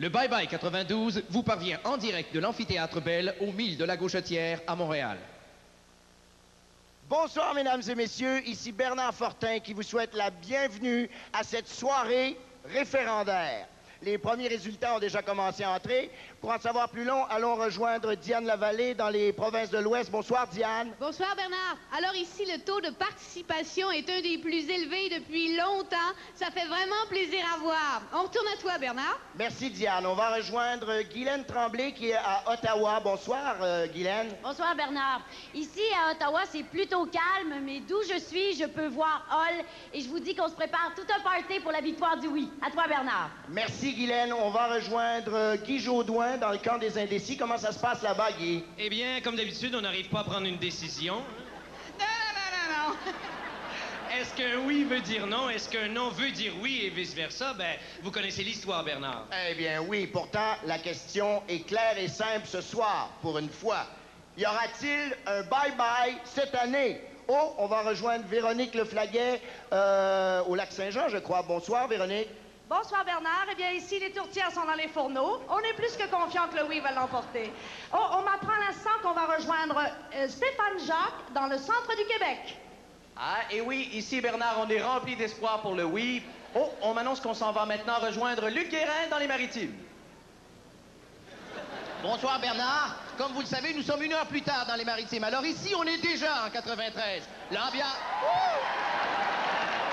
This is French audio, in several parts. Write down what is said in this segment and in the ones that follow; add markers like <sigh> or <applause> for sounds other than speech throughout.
Le Bye Bye 92 vous parvient en direct de l'amphithéâtre Belle au 1000 de la Gauchetière à Montréal. Bonsoir, mesdames et messieurs. Ici Bernard Fortin qui vous souhaite la bienvenue à cette soirée référendaire. Les premiers résultats ont déjà commencé à entrer. Pour en savoir plus long, allons rejoindre Diane Lavallée dans les provinces de l'Ouest. Bonsoir, Diane. Bonsoir Bernard. Alors ici, le taux de participation est un des plus élevés depuis longtemps. Ça fait vraiment plaisir à voir. On retourne à toi, Bernard. Merci, Diane. On va rejoindre Guylaine Tremblay qui est à Ottawa. Bonsoir, euh, Guylaine. Bonsoir Bernard. Ici à Ottawa, c'est plutôt calme, mais d'où je suis, je peux voir Hall et je vous dis qu'on se prépare tout un party pour la victoire du oui. À toi Bernard. Merci, Guylaine. On va rejoindre euh, Guy Jodoin dans le camp des indécis. Comment ça se passe là-bas, Guy? Eh bien, comme d'habitude, on n'arrive pas à prendre une décision. Non, non, non, non, non. <laughs> Est-ce qu'un oui veut dire non? Est-ce qu'un non veut dire oui et vice-versa? Ben, vous connaissez l'histoire, Bernard. Eh bien, oui. Pourtant, la question est claire et simple ce soir, pour une fois. Y aura-t-il un bye-bye cette année? Oh, on va rejoindre Véronique Leflaguet euh, au lac Saint-Jean, je crois. Bonsoir, Véronique. Bonsoir Bernard. Eh bien ici, les tourtières sont dans les fourneaux. On est plus que confiant que le oui va l'emporter. Oh, on m'apprend à l'instant qu'on va rejoindre euh, Stéphane Jacques dans le centre du Québec. Ah, et oui, ici Bernard, on est rempli d'espoir pour le oui. Oh, on m'annonce qu'on s'en va maintenant rejoindre Luc Guérin dans les Maritimes. Bonsoir Bernard. Comme vous le savez, nous sommes une heure plus tard dans les Maritimes. Alors ici, on est déjà en 93. L'ambiance...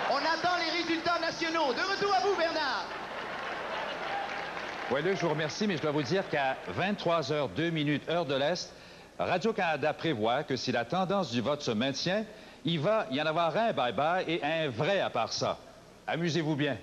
On attend les résultats nationaux. De retour à vous, Bernard. Oui, je vous remercie, mais je dois vous dire qu'à 23h02 minutes, heure de l'Est, Radio-Canada prévoit que si la tendance du vote se maintient, il va y en avoir un bye-bye et un vrai à part ça. Amusez-vous bien.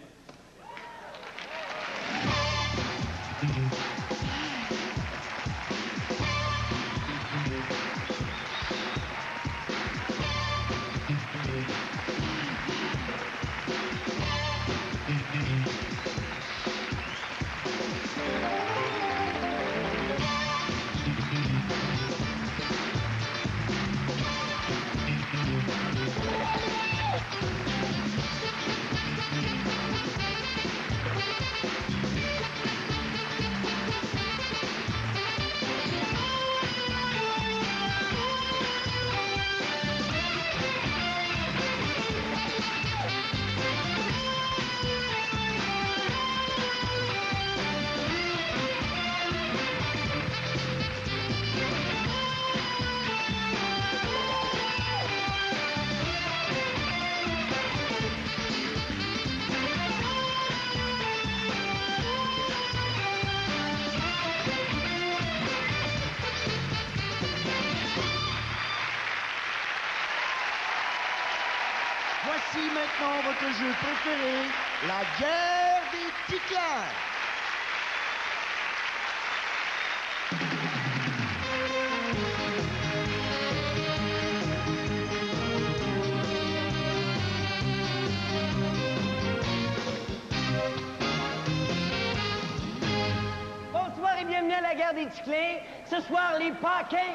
Ce soir, les Paquins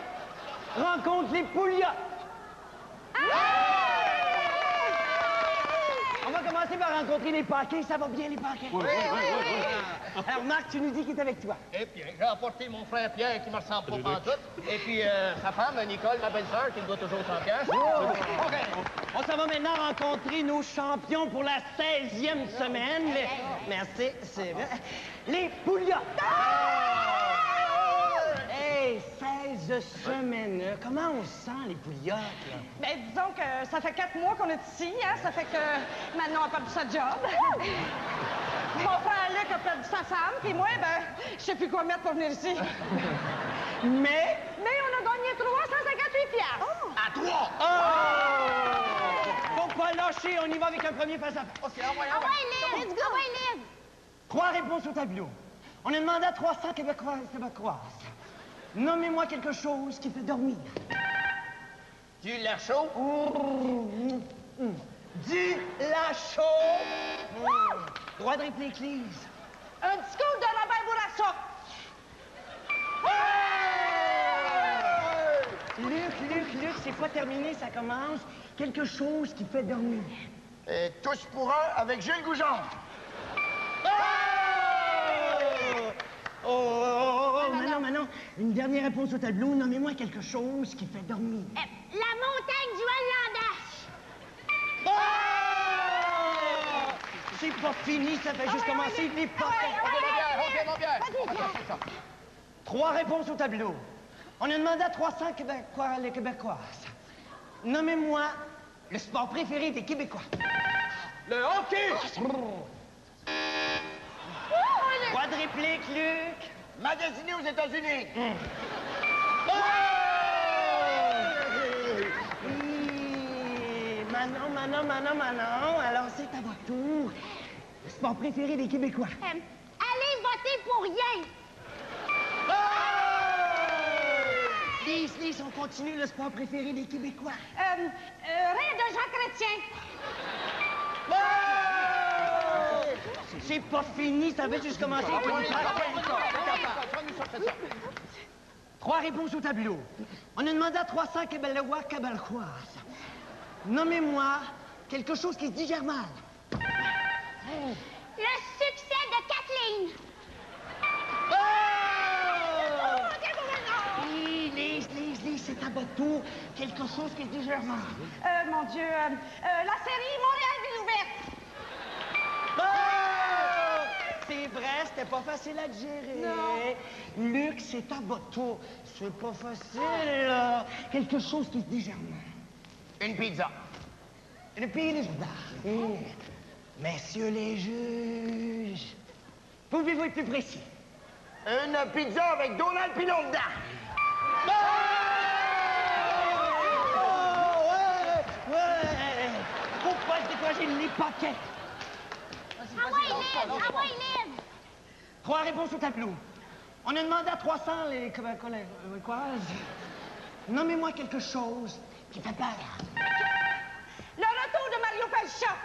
rencontrent les Poulias. On va commencer par rencontrer les Paquins. Ça va bien, les Paquins? Oui, Alors, Marc, tu nous dis qui est avec toi. Eh bien, j'ai apporté mon frère Pierre qui me ressemble pas en tout. Et puis euh, sa femme, Nicole, ma belle-sœur, qui me doit toujours 100 piastres. OK. On s'en va maintenant rencontrer nos champions pour la 16e semaine. Merci, c'est vrai. Les Poulias. Hey, 16 semaines. là. Comment on se sent, les Poulias? là? Ben, disons que ça fait quatre mois qu'on est ici, hein? Ça fait que maintenant on a perdu sa job. <laughs> Mon frère Luc a perdu sa femme, puis moi, ben, je sais plus quoi mettre pour venir ici. <laughs> Mais... Mais on a gagné 358 piastres. À trois! Faut pas lâcher, on y va avec un premier face à face. OK, envoyez, Ah envoyez. ouais, Liz! Ah ouais, Liz! Trois réponses au tableau. On a demandé à 300 Québécois et Québécoises. Nommez-moi quelque chose qui fait dormir. Du lait chaud? Du la chaud. Droit de réplique, Lise. Un discours de Robert Bourassa. Luc, Luc, Luc, c'est pas terminé, ça commence. Quelque chose qui fait dormir. Et tous pour un avec Gilles Goujon. Une dernière réponse au tableau. Nommez-moi quelque chose qui fait dormir. Euh, la montagne du Hollandache. Oh! C'est pas fini, ça fait juste commencer. Il est pas fait. OK, mon bien. Trois réponses au tableau. On a demandé à 300 Québécois, les Québécoises. Nommez-moi le sport préféré des Québécois. Le hockey. Droit de réplique, Luc. Magasiné aux États-Unis. Oui. Manon, Manon, Manon, Manon. Alors, c'est à votre tour. Le sport préféré des Québécois. Euh, allez voter pour rien. Lise, Lise, on continue le sport préféré des Québécois. Euh, euh, rien de Jean Chrétien. C'est pas fini, ça va juste commencer. Trois réponses au tableau. On a demandé à 300 Québécois, Québécoises. Nommez-moi quelque chose qui se digère mal. Le succès de Kathleen. Lise, Lise, Lise, Lise, c'est à votre tour. Quelque chose qui se digère mal. Euh, mon Dieu, euh, euh, la série Montréal-Ville C'est vrai, c'était pas facile à digérer. Luc, c'est à votre tour. C'est pas facile. Quelque chose qui se digère mal. Une pizza. Des gendarmes. Messieurs les juges, pouvez-vous être plus précis? Une pizza avec Donald Pinot dedans. Oh, ouais, ouais. Pourquoi se décourager les paquets? Ah ouais, ah ouais. Trois réponses au tableau. On a demandé à 300 les Québécois, les Québécoises. Nommez-moi quelque chose qui fait peur. Le retour de Mario Pelcha.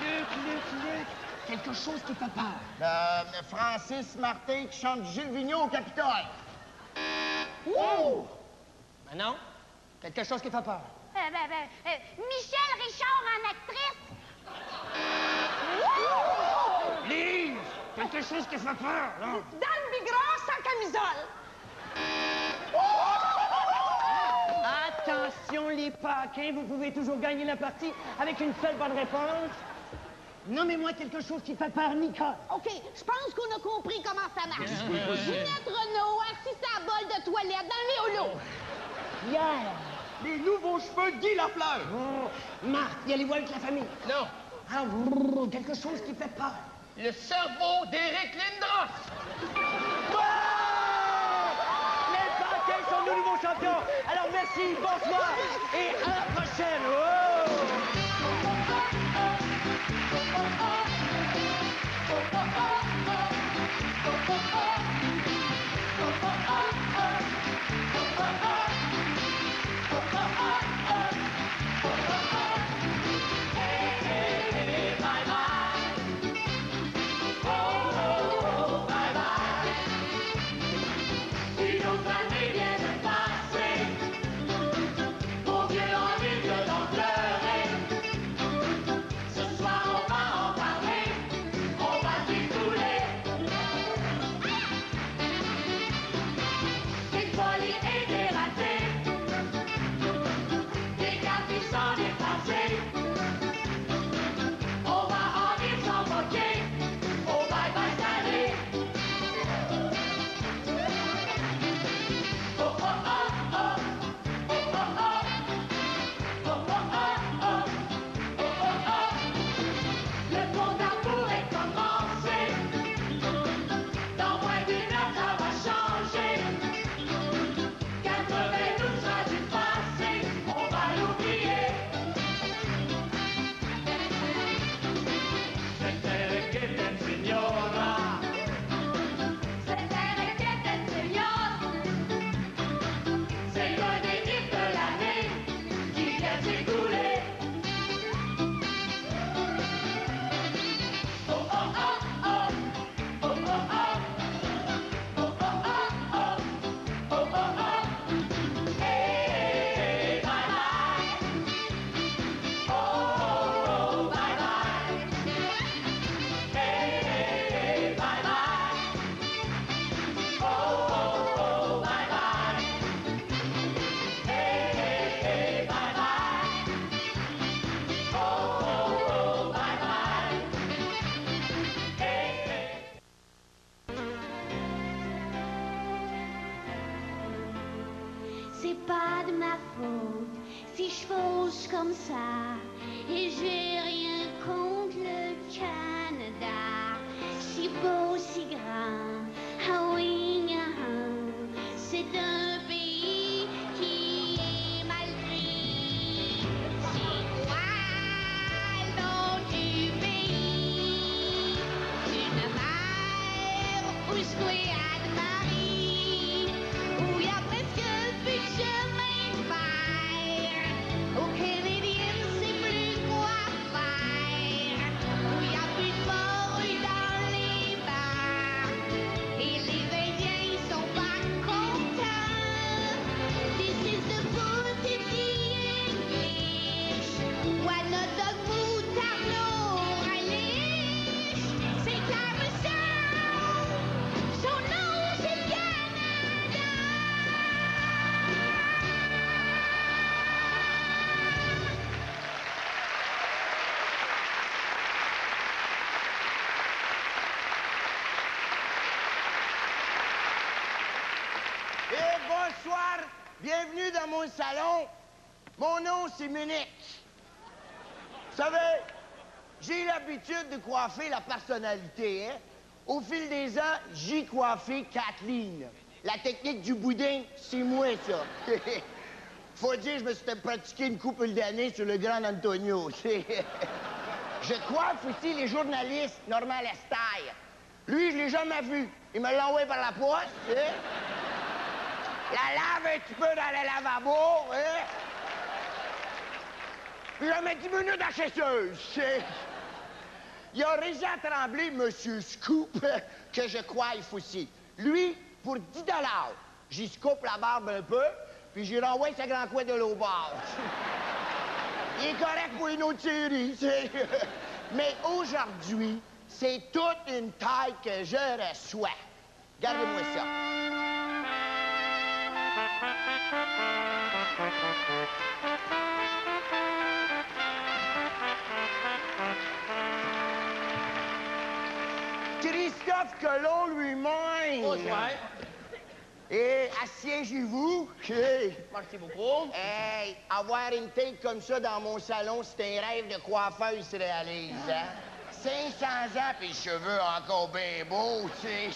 Luc, Luc, Luc. Quelque chose qui fait peur. Euh, Francis Martin qui chante Gilles Vigneault au Capitole. Manon, quelque chose qui fait peur. Euh, ben, ben, euh, Michel Richard en actrice. Lise, quelque chose qui fait peur, là. Dan Bigra sans camisole. Attention, les paquins, vous pouvez toujours gagner la partie avec une seule bonne réponse. Nommez-moi quelque chose qui fait peur, Nicole. OK, je pense qu'on a compris comment ça marche. Ginette Renault assis à bol de toilette dans le vélo. Hier. Les nouveaux cheveux de Guy Lafleur. Oh, Marc, il y a les voix avec la famille. Non. Ah, brrr, quelque chose qui fait peur. Le cerveau d'Éric Lindros. Les paquets sont nos nouveaux champions. Alors merci, bonsoir et à la prochaine. Oh! Bienvenue dans mon salon. Mon nom, c'est Munich. Vous savez, j'ai l'habitude de coiffer la personnalité. Hein? Au fil des ans, j'ai coiffé Kathleen. La technique du boudin, c'est moi, ça. <laughs> Faut dire, je me suis pratiqué une couple d'années sur le grand Antonio. <laughs> je coiffe aussi les journalistes, Normal Estelle. Lui, je l'ai jamais vu. Il me l'a par la poste. La lave un petit peu dans le lavabo, hein? Puis je 10 minutes à chasseuse. Il y a Régent Tremblay, Monsieur Scoop, <laughs> que je coiffe aussi. Lui, pour 10 j'y scope la barbe un peu, puis j'y renvoie sa grand coin de l'eau bord. <laughs> Il est correct pour une autre série, <laughs> Mais aujourd'hui, c'est toute une taille que je reçois. Regardez-moi ça. Christophe Colomb lui-même. Bonsoir. Et assiégez-vous. Merci beaucoup. Hey, avoir une tête comme ça dans mon salon, c'est un rêve de coiffeur qui se réalise, hein? 500 ans, puis les cheveux encore bien beaux, tu sais.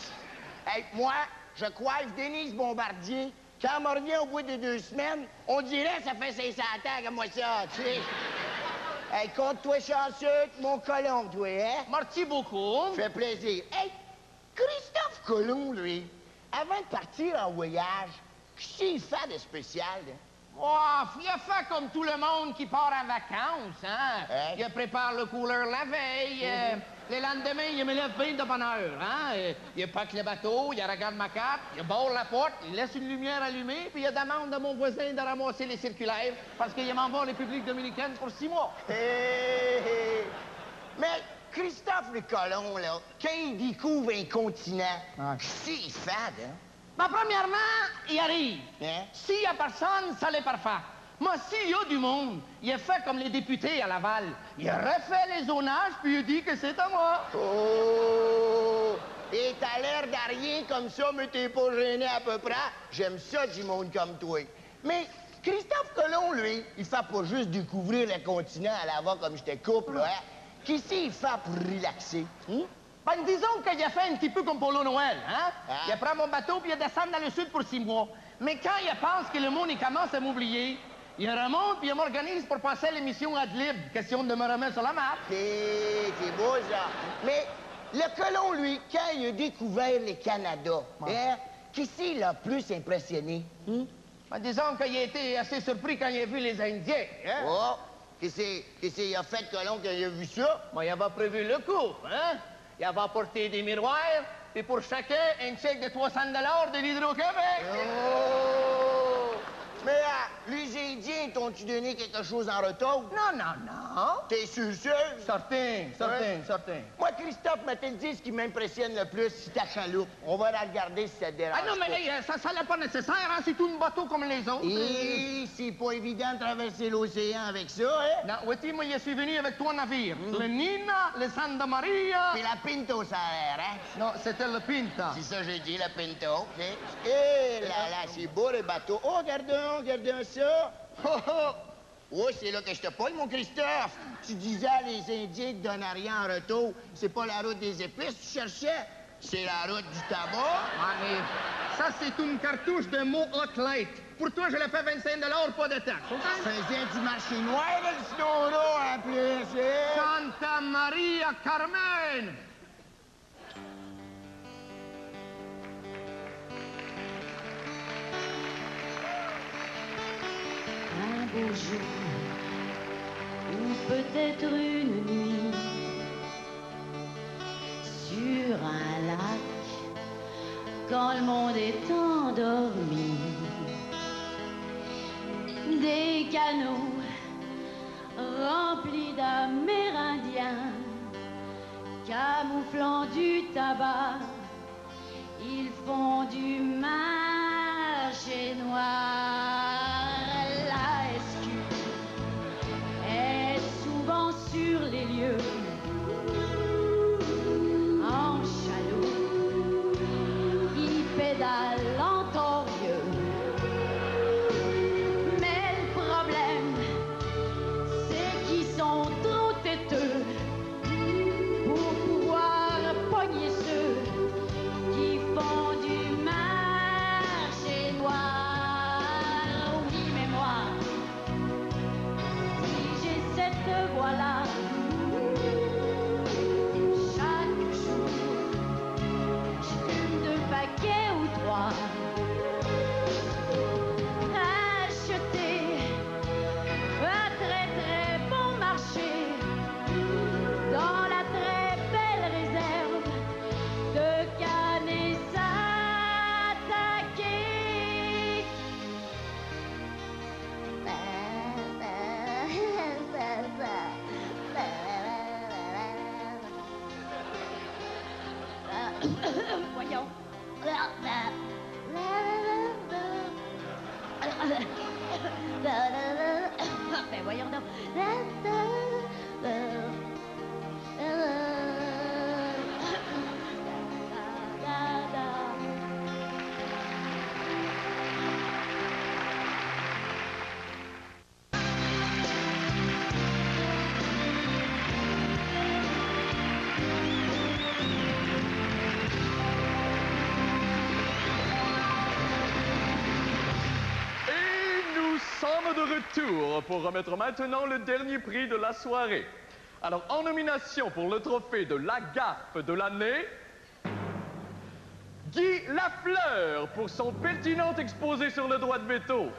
Hey, moi, je coiffe Denise Bombardier. Quand on revient au bout de deux semaines, on dirait que ça fait 500 ans que moi ça, tu sais. <laughs> Hey, compte-toi chanceux, mon colon, toi, hein? Merci beaucoup. Fait plaisir. Hey, Christophe Colomb, lui, avant de partir en voyage, qu'est-ce qu'il fait de spécial, hein? Oh, il a fait comme tout le monde qui part en vacances, hein? Hein? Il prépare le couleur la veille. euh, le lendemain, il me lève bien de bonne heure, hein? Il pack le bateau, il regarde ma carte, il barre la porte, il laisse une lumière allumée, puis il demande à mon voisin de ramasser les circulaires parce qu'il m'en va en République dominicaine pour six mois. Hé, hé. Mais Christophe le colon, là, quand il découvre un continent, c'est fade, hein? Ben, premièrement, il arrive. Hein? S'il y a personne, ça l'est parfait. Moi, s'il y a du monde, il a fait comme les députés à Laval. Il a refait les zonages, puis il dit que c'est à moi. Oh! Et t'as l'air rien comme ça, mais t'es pas gêné à peu près. J'aime ça du monde comme toi. Mais Christophe Colomb, lui, il fait pas juste découvrir le continent à l'avant comme je te coupe, là, hein? Qu'est-ce qu'il fait pour relaxer? hein? Ben, disons qu'il a fait un petit peu comme Polo Noël, hein? Ah. Il prend mon bateau, puis il descend dans le sud pour six mois. Mais quand il pense que le monde, il commence à m'oublier, il remonte, puis il m'organise pour passer à l'émission Adlib. Question de me remettre sur la map. C'est c'est beau, ça. Mais le colon, lui, quand il a découvert le Canada, hein, qui l'a plus impressionné? hein? Ben, disons qu'il a été assez surpris quand il a vu les Indiens, hein? Oh! Qu'est-ce qu'est-ce qu'il a fait, colon, quand il a vu ça? Moi, il avait prévu le coup, hein? Il avait apporté des miroirs, puis pour chacun, un chèque de 300 de l'Hydro-Québec. Oh! Mais lui, j'ai Indiens t'ont-tu donné quelque chose en retour? Non, non, non. T'es sûr, sûr? Certain, certain, certain. Moi, Christophe, m'a dit ce qui m'impressionne le plus, c'est ta chaloupe. On va la regarder si ça te dérange Ah non, mais ça, ça n'est pas nécessaire, hein? C'est tout une bateau comme les autres. Et c'est pas évident de traverser l'océan avec ça, hein? Non, Wati, moi, je suis venu avec trois navires. Le Nina, le Santa Maria. Puis la Pinto, ça a l'air, hein? Non, c'était le Pinta. C'est ça j'ai dit, la Pinto. Eh là là, c'est beau le bateau. Oh, regarde un, regarde un ça. Oh, oh. Oh, c'est là que je te pogne, mon Christophe. Tu disais à les Indiens de donner rien en retour. C'est pas la route des épices que tu cherchais? C'est la route du tabac. Ah, mais ça, c'est une cartouche de mots hot light. Pour toi, je l'ai fait 25 pas de taxe, OK? Faisait du marché noir, le snow-là, en plus. hein? Santa Maria Carmen! Beau jour, ou peut-être une nuit, sur un lac, quand le monde est endormi, des canaux remplis d'Amérindiens, camouflant du tabac, ils font du marché noir. Ils Voyons. Ben voyons donc. Et pour remettre maintenant le dernier prix de la soirée. Alors, en nomination pour le trophée de la gaffe de l'année, Guy Lafleur pour son pertinent exposé sur le droit de veto.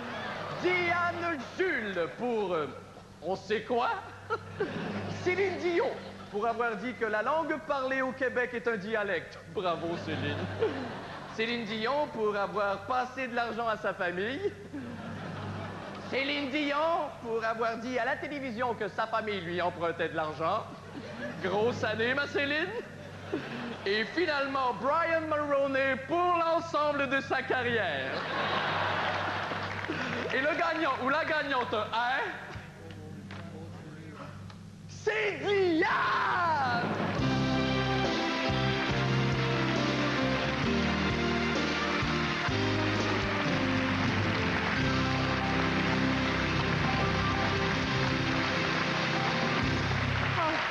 <laughs> Diane Jules pour euh, on sait quoi? <laughs> Céline Dion pour avoir dit que la langue parlée au Québec est un dialecte. Bravo Céline. <laughs> Céline Dion pour avoir passé de l'argent à sa famille. Céline Dion pour avoir dit à la télévision que sa famille lui empruntait de l'argent. Grosse année, ma Céline. Et finalement, Brian Maroney pour l'ensemble de sa carrière. Et le gagnant ou la gagnante est... C'est Liane!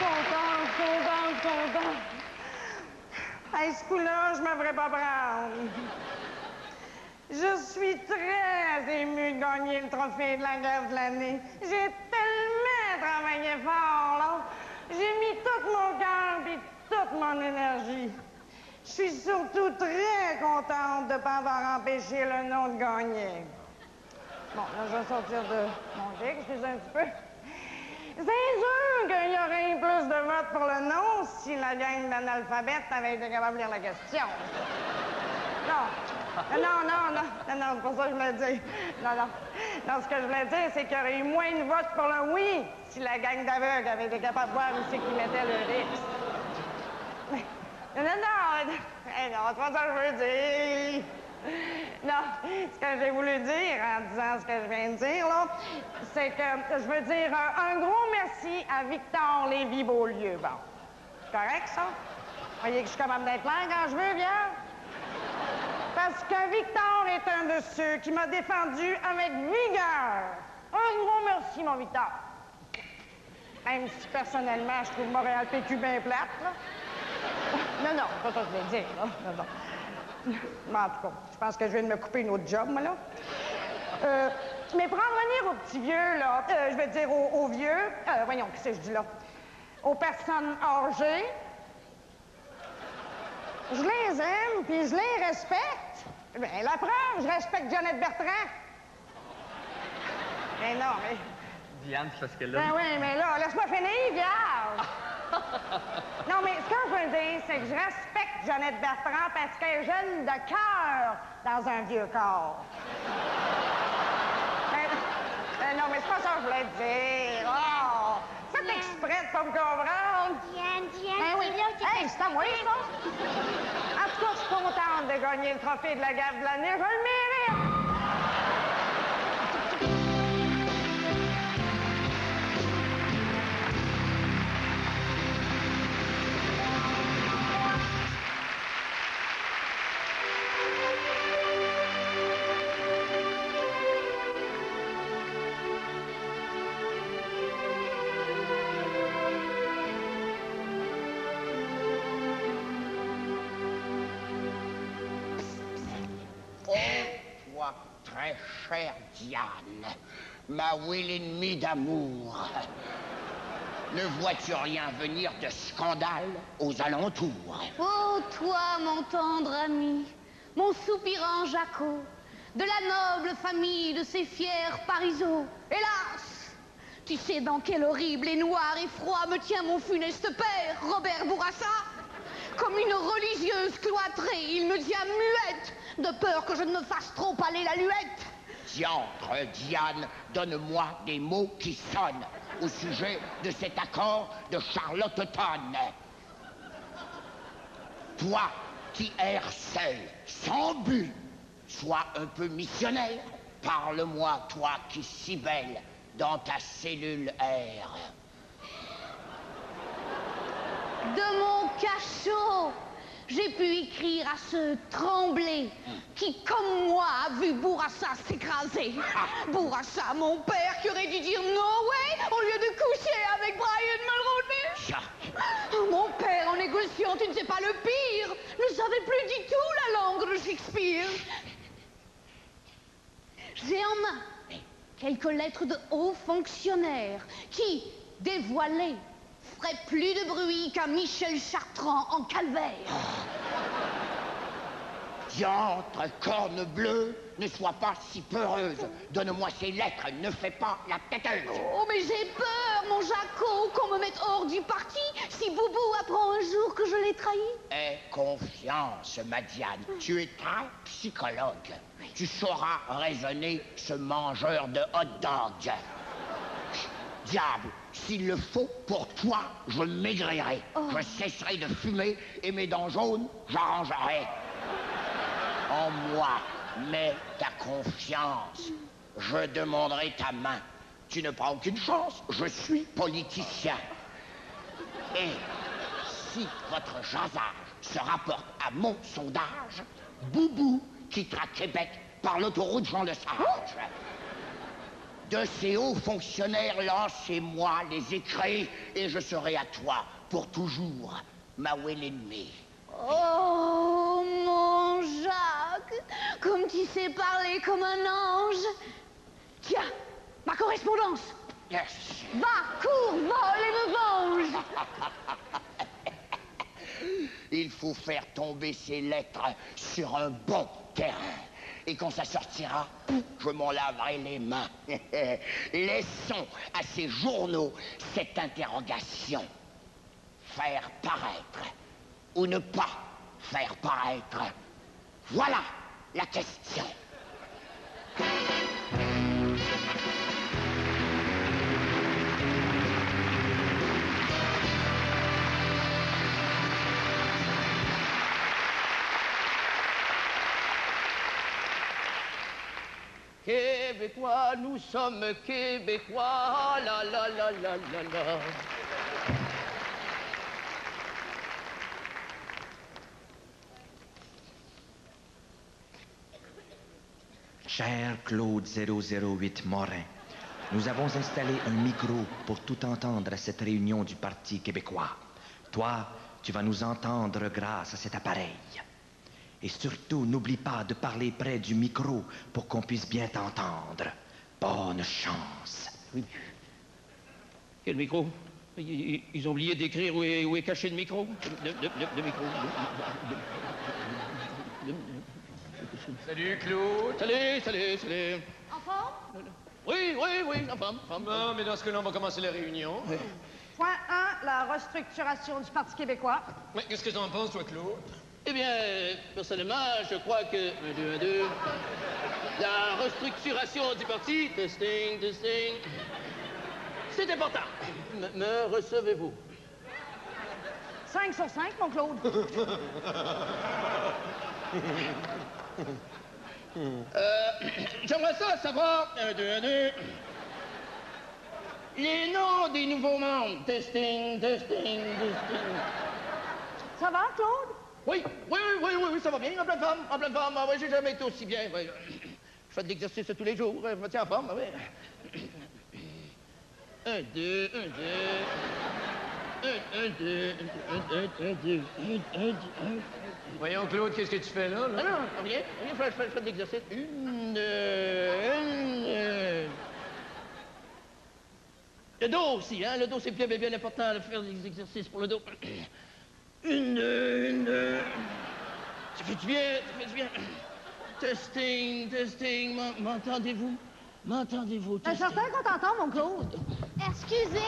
Oh, content, content, content. Hey, ce coup-là, je me ferais pas prendre. Je suis très émue de gagner le trophée de la grève de l'année. J'ai tellement travaillé fort, là. J'ai mis tout mon cœur et toute mon énergie. Je suis surtout très contente de ne pas avoir empêché le nom de gagner. Bon, là, je vais sortir de mon jet, excusez un petit peu. C'est sûr qu'il y aurait plus de votes pour le non si la gang d'analphabètes avait été capable de lire la question. Non. Non, non, non, non, non, c'est pas ça que je voulais dire. Non, non. Non, ce que je voulais dire, c'est qu'il y aurait eu moins de votes pour le oui si la gang d'aveugles avait été capable de voir où c'est qu'ils mettaient le rips. Non, non, non, hey, non, c'est pas ça que je veux dire. Non, ce que j'ai voulu dire en disant ce que je viens de dire, là, c'est que je veux dire un, gros merci à Victor Lévy-Beaulieu. Bon, c'est correct, ça? Vous voyez que je suis capable d'être clair quand je veux, bien? Parce que Victor est un de ceux qui m'a défendu avec vigueur. Un gros merci, mon Victor. Même si personnellement, je trouve Montréal PQ bien plate, là. Non, non, c'est pas ça que je veux dire, là. Non, non. En tout cas, je pense que je viens de me couper une autre job, moi, là. Euh, mais pour en revenir aux petits vieux, là, euh, je veux dire aux, aux vieux, euh, voyons, qu'est-ce que je dis là? Aux personnes âgées, je les aime, puis je les respecte. Ben, la preuve, je respecte Jeannette Bertrand. Mais non, mais... Diane, c'est parce que là... Ben oui, mais là, laisse-moi finir, viande. <laughs> Non, mais ce que je veux dire, c'est que je respecte Jeannette Bertrand parce qu'elle est jeune de cœur dans un vieux corps. Ben, ben non, mais c'est pas ça que je voulais dire. Oh! Faites exprès de pas me comprendre. Diane, Diane, Ben oui. c'est là que Hey, c'est à moi, ça. En tout cas, je suis contente de gagner le trophée de la gaffe de l'année. Je le mérite. Diane, ma will ennemie d'amour. Ne vois-tu rien venir de scandale aux alentours? Oh, toi, mon tendre ami, mon soupirant Jaco, de la noble famille de ces fiers Parisot. Hélas, tu sais dans quel horrible et noir et froid me tient mon funeste père, Robert Bourassa? Comme une religieuse cloîtrée, il me tient muette, de peur que je ne me fasse trop aller la luette. Diantre, Diane, donne-moi des mots qui sonnent au sujet de cet accord de Charlottetown. Toi qui erres seul, sans but, sois un peu missionnaire. Parle-moi, toi qui si belle, dans ta cellule air. De mon cachot, j'ai pu écrire à ce tremblé qui, comme moi, a vu Bourassa s'écraser. <laughs> Bourassa, mon père, qui aurait dû dire no way au lieu de coucher avec Brian Mulroney. Jacques, Oh, mon père, en négociant, tu ne sais pas le pire, ne savait plus du tout la langue de Shakespeare. J'ai en main quelques lettres de hauts fonctionnaires qui, dévoilées, feraient plus de bruit qu'un Michel Chartrand en calvaire. <laughs> diantre, corne bleue, ne sois pas si peureuse. Donne-moi ces lettres, ne fais pas la têteuse. Oh, mais j'ai peur, mon Jaco, qu'on me mette hors du parti si Boubou apprend un jour que je l'ai trahi. Aie confiance, ma Diane. Tu es très psychologue. Tu sauras raisonner ce mangeur de hot dog. <laughs> Diable, s'il le faut, pour toi, je maigrirai. Je cesserai de fumer et mes dents jaunes, j'arrangerai. En moi, mets ta confiance. Je demanderai ta main. Tu ne prends aucune chance, je suis politicien. Et si votre jasage se rapporte à mon sondage, Boubou quittera Québec par l'autoroute Jean Lesage. De ces hauts fonctionnaires, lancez-moi les écrits et je serai à toi pour toujours, ma well ennemie. Oh, mon Jacques, comme tu sais parler comme un ange. Tiens, ma correspondance. Yes. Va, cours, vole et me venge. <laughs> Il faut faire tomber ces lettres sur un bon terrain. Et quand ça sortira, je m'en laverai les mains. <laughs> Laissons à ces journaux cette interrogation. Faire paraître ou ne pas faire paraître. Voilà la question. Québécois, nous sommes Québécois, la la la la la la. Cher Claude 008 Morin, nous avons installé un micro pour tout entendre à cette réunion du Parti québécois. Toi, tu vas nous entendre grâce à cet appareil. Et surtout, n'oublie pas de parler près du micro pour qu'on puisse bien t'entendre. Bonne chance. Quel micro? Ils, ont oublié d'écrire où est, où est caché le micro? Le, le- le- le micro. Salut, Claude. Salut, salut, salut. En forme? Oui, oui, oui, en forme, en forme. Non, mais dans ce cas-là, on va commencer la réunion. Point 1, la restructuration du Parti québécois. Qu'est-ce que t'en penses, toi, Claude? Eh bien, personnellement, je crois que... Un, deux, un, deux. La restructuration du parti, testing, testing, c'est important. Me, me recevez-vous? 5 sur 5, mon Claude. <laughs> Euh, J'aimerais ça savoir... Un, deux, un, deux. Les noms des nouveaux membres. Testing, testing, testing. Ça va, Claude? Oui, oui, oui, oui, oui, oui, ça va bien, en pleine forme, en pleine forme. Ah, oui, j'ai jamais été aussi bien. oui. Je fais de l'exercice tous les jours, je me tiens en forme, oui. Un, deux, un, deux. Un, un, deux, un, un, un, un, deux, un, un, deux, un. Voyons, Claude, qu'est-ce que tu fais là, Ah non, rien, rien, je fais, je de l'exercice. Une, une, euh. Le dos aussi, hein, le dos c'est bien, bien, bien important de faire des exercices pour le dos. Une, une. Ça fait du bien, ça fait du bien. Testing, testing, m'en- m'entendez-vous? M'entendez-vous? Testing? certain qu'on t'entend, mon Claude? Excusez.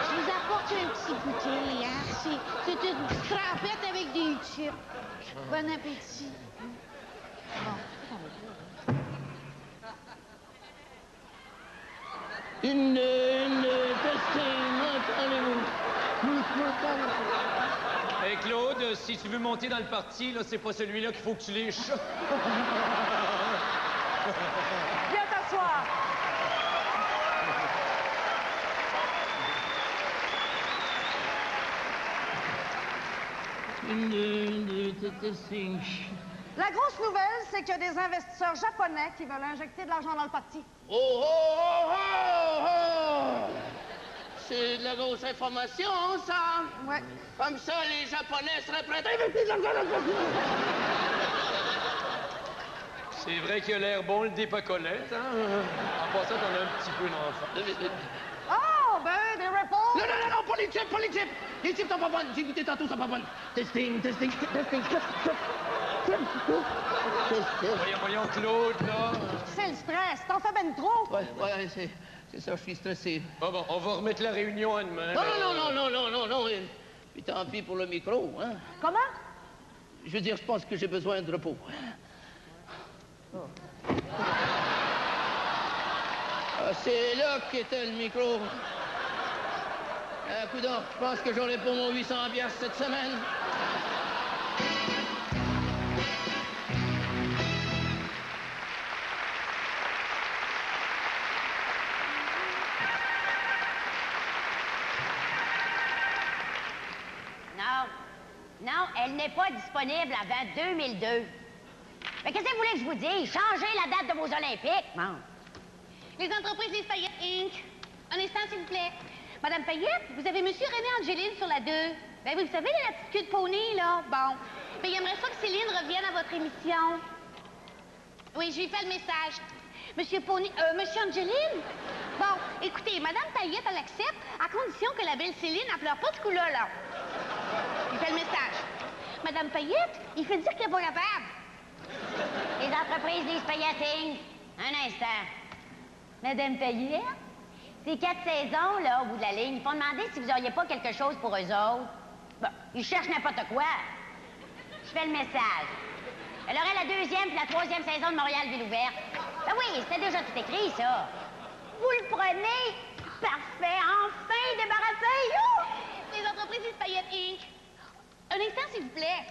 Je vous apporte un petit goûter, hein. C'est, c'est une petite crapette avec des chips. Bon appétit. Une, une, testing, m'entendez-vous? Hey, Claude, si tu veux monter dans le parti, là, c'est pas celui-là qu'il faut que tu liches. <laughs> Viens t'asseoir. La grosse nouvelle, c'est qu'il y a des investisseurs japonais qui veulent injecter de l'argent dans le parti. Oh, oh, oh, oh! C'est de la grosse information, ça! Ouais. Comme ça, les Japonais seraient prêts. C'est vrai qu'il a l'air bon, le dépacolette, hein? En passant, t'en as un petit peu d'enfant. Oh, ben, des réponses. Non, non, non, non, pas les chips, pas les chips! Les chips sont pas bonnes, j'ai goûté tantôt, sont pas bonnes. Testing, testing, testing, testing. Voyons, voyons, Claude, là. C'est le stress. T'en fais ben trop. Ouais, ouais, c'est, c'est ça, je suis stressé. Bon, bon, on va remettre la réunion à demain. Non, non, non, non, non, non, non, Puis tant pis pour le micro, hein. Comment? Je veux dire, je pense que j'ai besoin de repos. Ah, c'est là qu'était le micro. Ah, coudonc, je pense que j'en ai pour mon 800 piastres cette semaine. Pas disponible avant 2002. Mais qu'est-ce que vous voulez que je vous dise? Changez la date de vos Olympiques. Bon. Les entreprises Les Paillettes Inc. Un instant, s'il vous plaît. Madame Payette, vous avez Monsieur René Angéline sur la 2. Ben oui, vous savez, la petite queue de poney, là. Bon. Ben, il aimerait ça que Céline revienne à votre émission. Oui, je lui fais le message. Monsieur Pony... Euh, Monsieur Angéline? Bon, écoutez, Madame Payette, elle accepte, à condition que la belle Céline, elle pleure pas ce coup-là, là. Il fait le message. Madame Payette, il fait dire qu'il est pas capable. Les entreprises disent payating. Un instant. Madame Payette, ces quatre saisons, là, au bout de la ligne, ils font demander si vous auriez pas quelque chose pour eux autres. Bon, ils cherchent n'importe quoi. Je fais le message. Elle aurait la deuxième puis la troisième saison de Montréal Ville ouverte. Ben oui, c'était déjà tout écrit, ça. Vous le prenez? Parfait, enfin débarrassé! Youhou! Les entreprises Payette Inc. Un instant, s'il vous plaît.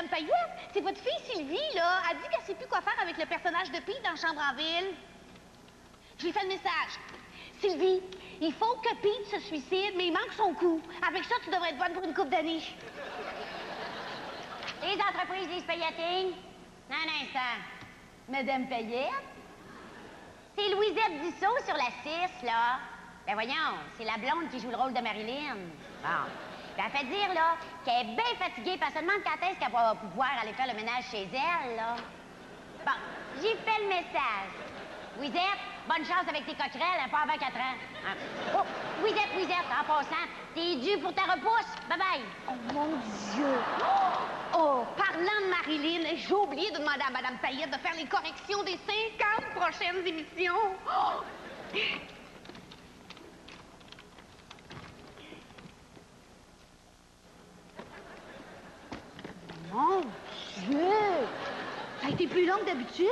Madame c'est votre fille Sylvie, là. Elle dit qu'elle sait plus quoi faire avec le personnage de Pete dans Chambre en ville. Je lui fais le message. Sylvie, il faut que Pete se suicide, mais il manque son coup. Avec ça, tu devrais être bonne pour une coupe d'années. Les entreprises disent Payeting. Un instant. Madame Payette? C'est Louisette Dussault sur la 6, là. Ben voyons, c'est la blonde qui joue le rôle de Marilyn. Ben, elle fait dire, là, qu'elle est bien fatiguée, parce qu'elle demande quand est-ce qu'elle va pouvoir aller faire le ménage chez elle, là. Bon, j'ai fait le message. Louisette, bonne chance avec tes coquerelles, hein, pas avant 4 ans. Hein? Oh, Louisette, Louisette, en passant, t'es due pour ta repousse. Bye-bye. Oh, mon Dieu! Oh, parlant de Marilyn, j'ai oublié de demander à Madame Payette de faire les corrections des 50 prochaines émissions. Oh! Mon Dieu! Ça a été plus long que d'habitude.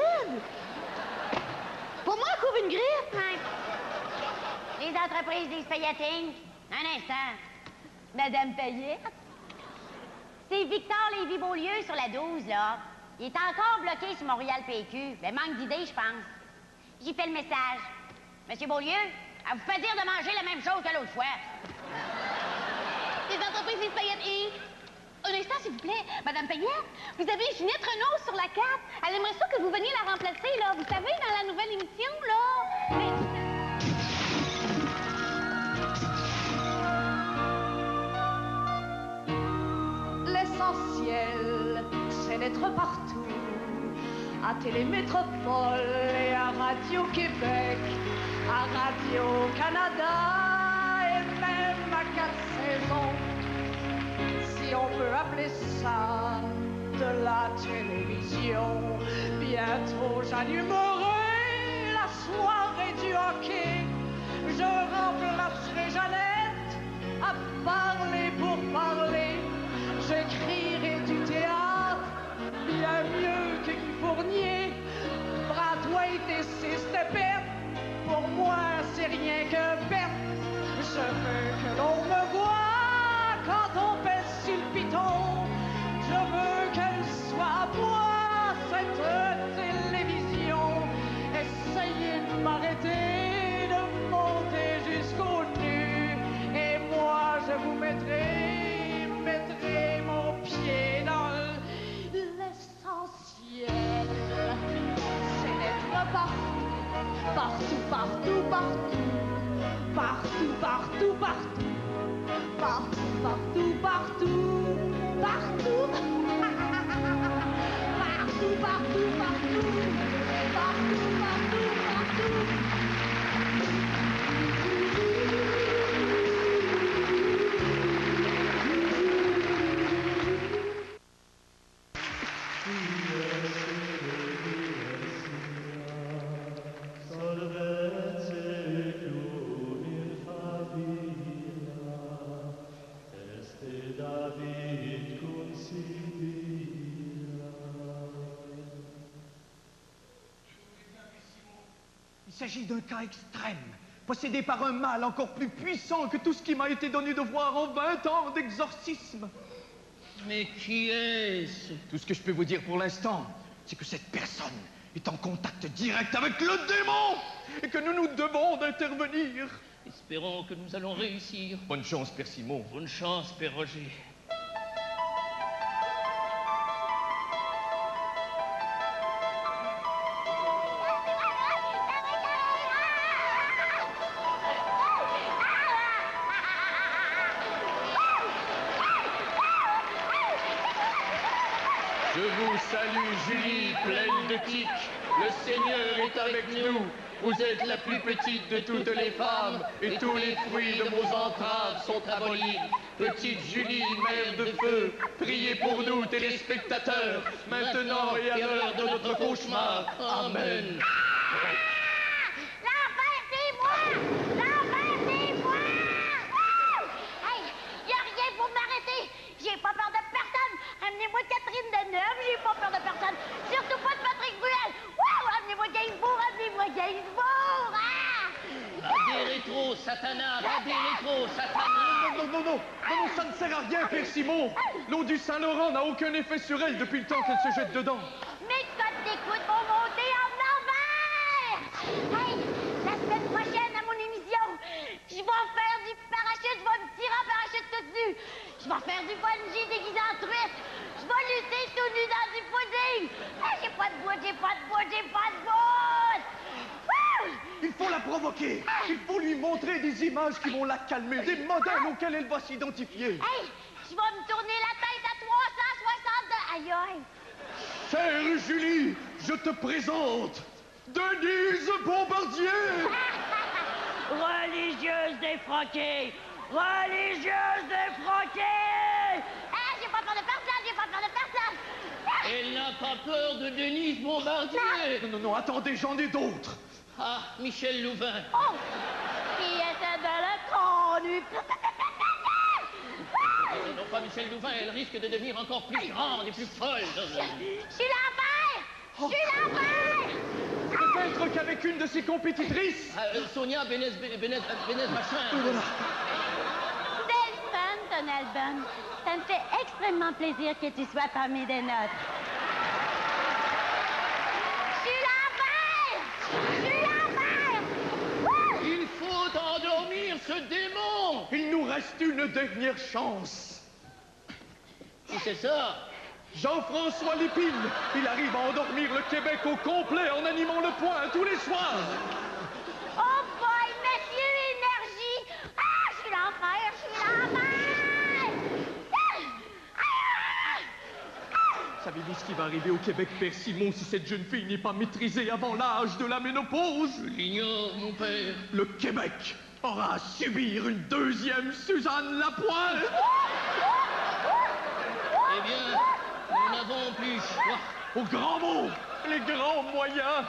Pour moi, elle couvre une grippe. Hein? Les entreprises disent Payeting. Un instant. Madame Payette? C'est Victor Lévy-Beaulieu sur la 12, là. Il est encore bloqué sur Montréal PQ. Ben, manque d'idées, je pense. J'ai fait le message. Monsieur Beaulieu, elle vous fait dire de manger la même chose que l'autre fois. Les entreprises disent Payette Inc. Un instant, s'il vous plaît. Madame Payette, vous avez Ginette Renault sur la carte. Elle aimerait ça que vous veniez la remplacer, là. Vous savez, dans la nouvelle émission, là. L'essentiel, c'est d'être partout. À Télémétropole et à Radio-Québec, à Radio-Canada et même à quatre saisons. Si on peut appeler ça de la télévision. Bientôt j'animerai la soirée du hockey. Je remplacerai Jeannette à parler pour parler. J'écrirai du théâtre bien mieux que Guy Fournier. Broadway et Pet, pour moi c'est rien que bête. Je veux que l'on me s'agit d'un cas extrême, possédé par un mal encore plus puissant que tout ce qui m'a été donné de voir en 20 ans d'exorcisme. Mais qui est-ce? Tout ce que je peux vous dire pour l'instant, c'est que cette personne est en contact direct avec le démon et que nous nous devons d'intervenir. Espérons que nous allons réussir. Bonne chance, Père Simon. Bonne chance, Père Roger. Petite de toutes les femmes, et tous les fruits de vos entraves sont abolis. Petite Julie, mère de feu, priez pour nous, téléspectateurs, maintenant et à l'heure de notre cauchemar. Amen. L'enfer, c'est moi! L'enfer, c'est moi! Wouh! Hey, y a rien pour m'arrêter! J'ai pas peur de personne! Ramenez-moi Catherine Deneuve, j'ai pas peur de personne! Persimon, l'eau du Saint-Laurent n'a aucun effet sur elle depuis le temps qu'elle se jette dedans. Mes codes d'écoute vont monter en envers! Hey! La semaine prochaine, à mon émission, je vais faire du parachute, je vais me tirer en parachute tout nu. Je vais faire du bungee déguisé en truite. Je vais lutter tout nu dans du pudding. Ah, j'ai pas de bout, j'ai pas de bout, j'ai pas de bout! Il faut la provoquer. Il faut lui montrer des images qui vont la calmer, des modèles auxquels elle va s'identifier. Hey! Je vais me tourner la tête à 360 Aïe aïe! Chère Julie, je te présente Denise Bombardier. <laughs> Religieuse défroquée! Religieuse défroquée! Ah, j'ai pas peur de personne, j'ai pas peur de personne! Elle n'a pas peur de Denise Bombardier. Non, non, non, attendez, j'en ai d'autres. Ah, Michel Louvain. Oh! Qui était de le? Euh, Non, pas Michel Louvain, elle risque de devenir encore plus grande et plus folle. Je suis l'enfer! Je suis l'enfer! Peut-être qu'avec une de ses compétitrices. Ah, euh, Sonia Bénez, Bénez, Bénez, Bénez machin. Belle femme, ton album. Ça me fait extrêmement plaisir que tu sois parmi des nôtres. Je suis l'enfer! Je suis l'enfer! Wouh! Il faut endormir ce démon. Il nous reste une dernière chance. Qui c'est ça? Jean-François Lépine. Il arrive à endormir le Québec au complet en animant le point tous les soirs. Oh boy, monsieur énergie! Ah, je suis l'enfer, je suis l'enfer! Savez-vous ce qui va arriver au Québec, Père Simon, si cette jeune fille n'est pas maîtrisée avant l'âge de la ménopause? Je l'ignore, mon père. Le Québec aura à subir une deuxième Suzanne Lapointe. Eh bien, nous n'avons plus choix. Au grand mot, les grands moyens.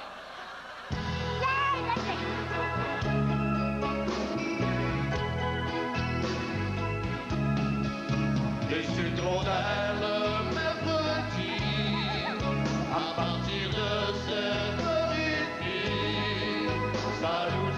Les d'air le mercredi, à partir de cette rythmie, ça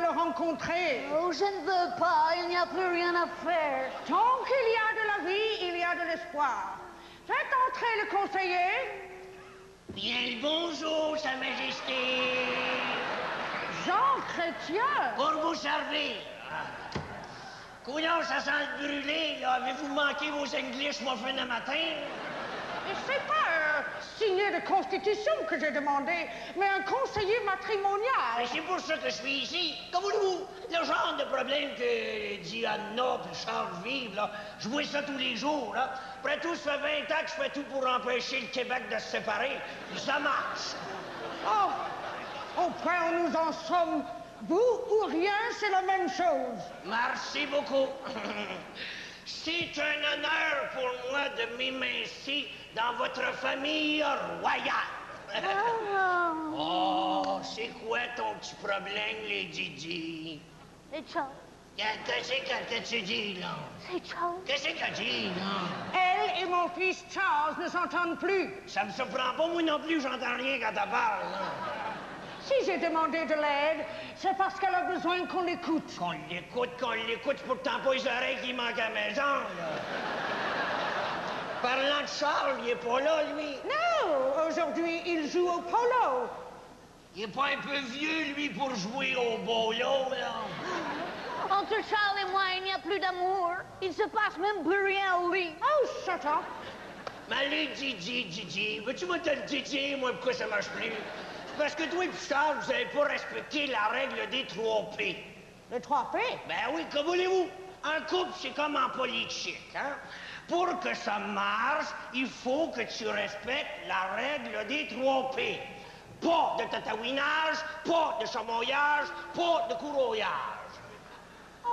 le rencontrer. Oh, je ne veux pas, il n'y a plus rien à faire. Tant qu'il y a de la vie, il y a de l'espoir. Faites entrer le conseiller. Bien le bonjour, Sa Majesté. Jean Chrétien. Pour vous servir. Couillon, ça sent le brûlé, là. Avez-vous manqué vos English muffins le matin? Signé de constitution que j'ai demandé, mais un conseiller matrimonial. Mais c'est pour ça que je suis ici. Comme vous, le genre de problème que Diana et Charles vivent, là, je vois ça tous les jours. Là. Après tout, ça fait 20 ans que je fais tout pour empêcher le Québec de se séparer. Puis ça marche. Oh, au point où nous en sommes, vous ou rien, c'est la même chose. Merci beaucoup. <coughs> C'est un honneur pour moi de m'émincer dans votre famille royale. Oh, c'est quoi ton petit problème, Lady Di? C'est Charles. Qu'est-ce que tu dis, là? C'est Charles. Qu'est-ce que tu dis, là? Elle et mon fils Charles ne s'entendent plus. Ça me surprend pas, moi non plus, j'entends rien quand elle parle, là. Si j'ai demandé de l'aide, c'est parce qu'elle a besoin qu'on l'écoute. Qu'on l'écoute, qu'on l'écoute, pourtant pas les oreilles qui manquent à la maison, là. Parlant de Charles, il est pas là, lui. Non, aujourd'hui, il joue au polo. Il est pas un peu vieux, lui, pour jouer au bolo, là? Entre Charles et moi, il n'y a plus d'amour. Il se passe même plus rien au lit. Oh, shut up. Mais allez, Gigi, Gigi, veux-tu me dire, moi, pourquoi ça marche plus? C'est parce que toi et Charles, vous avez pas respecté la règle des 3 P. Les 3 P? Ben oui, que voulez-vous? Un couple, c'est comme en politique, hein? Pour que ça marche, il faut que tu respectes la règle des 3 P. Pas de tatouinage, pas de chamoyage, pas de courouillage.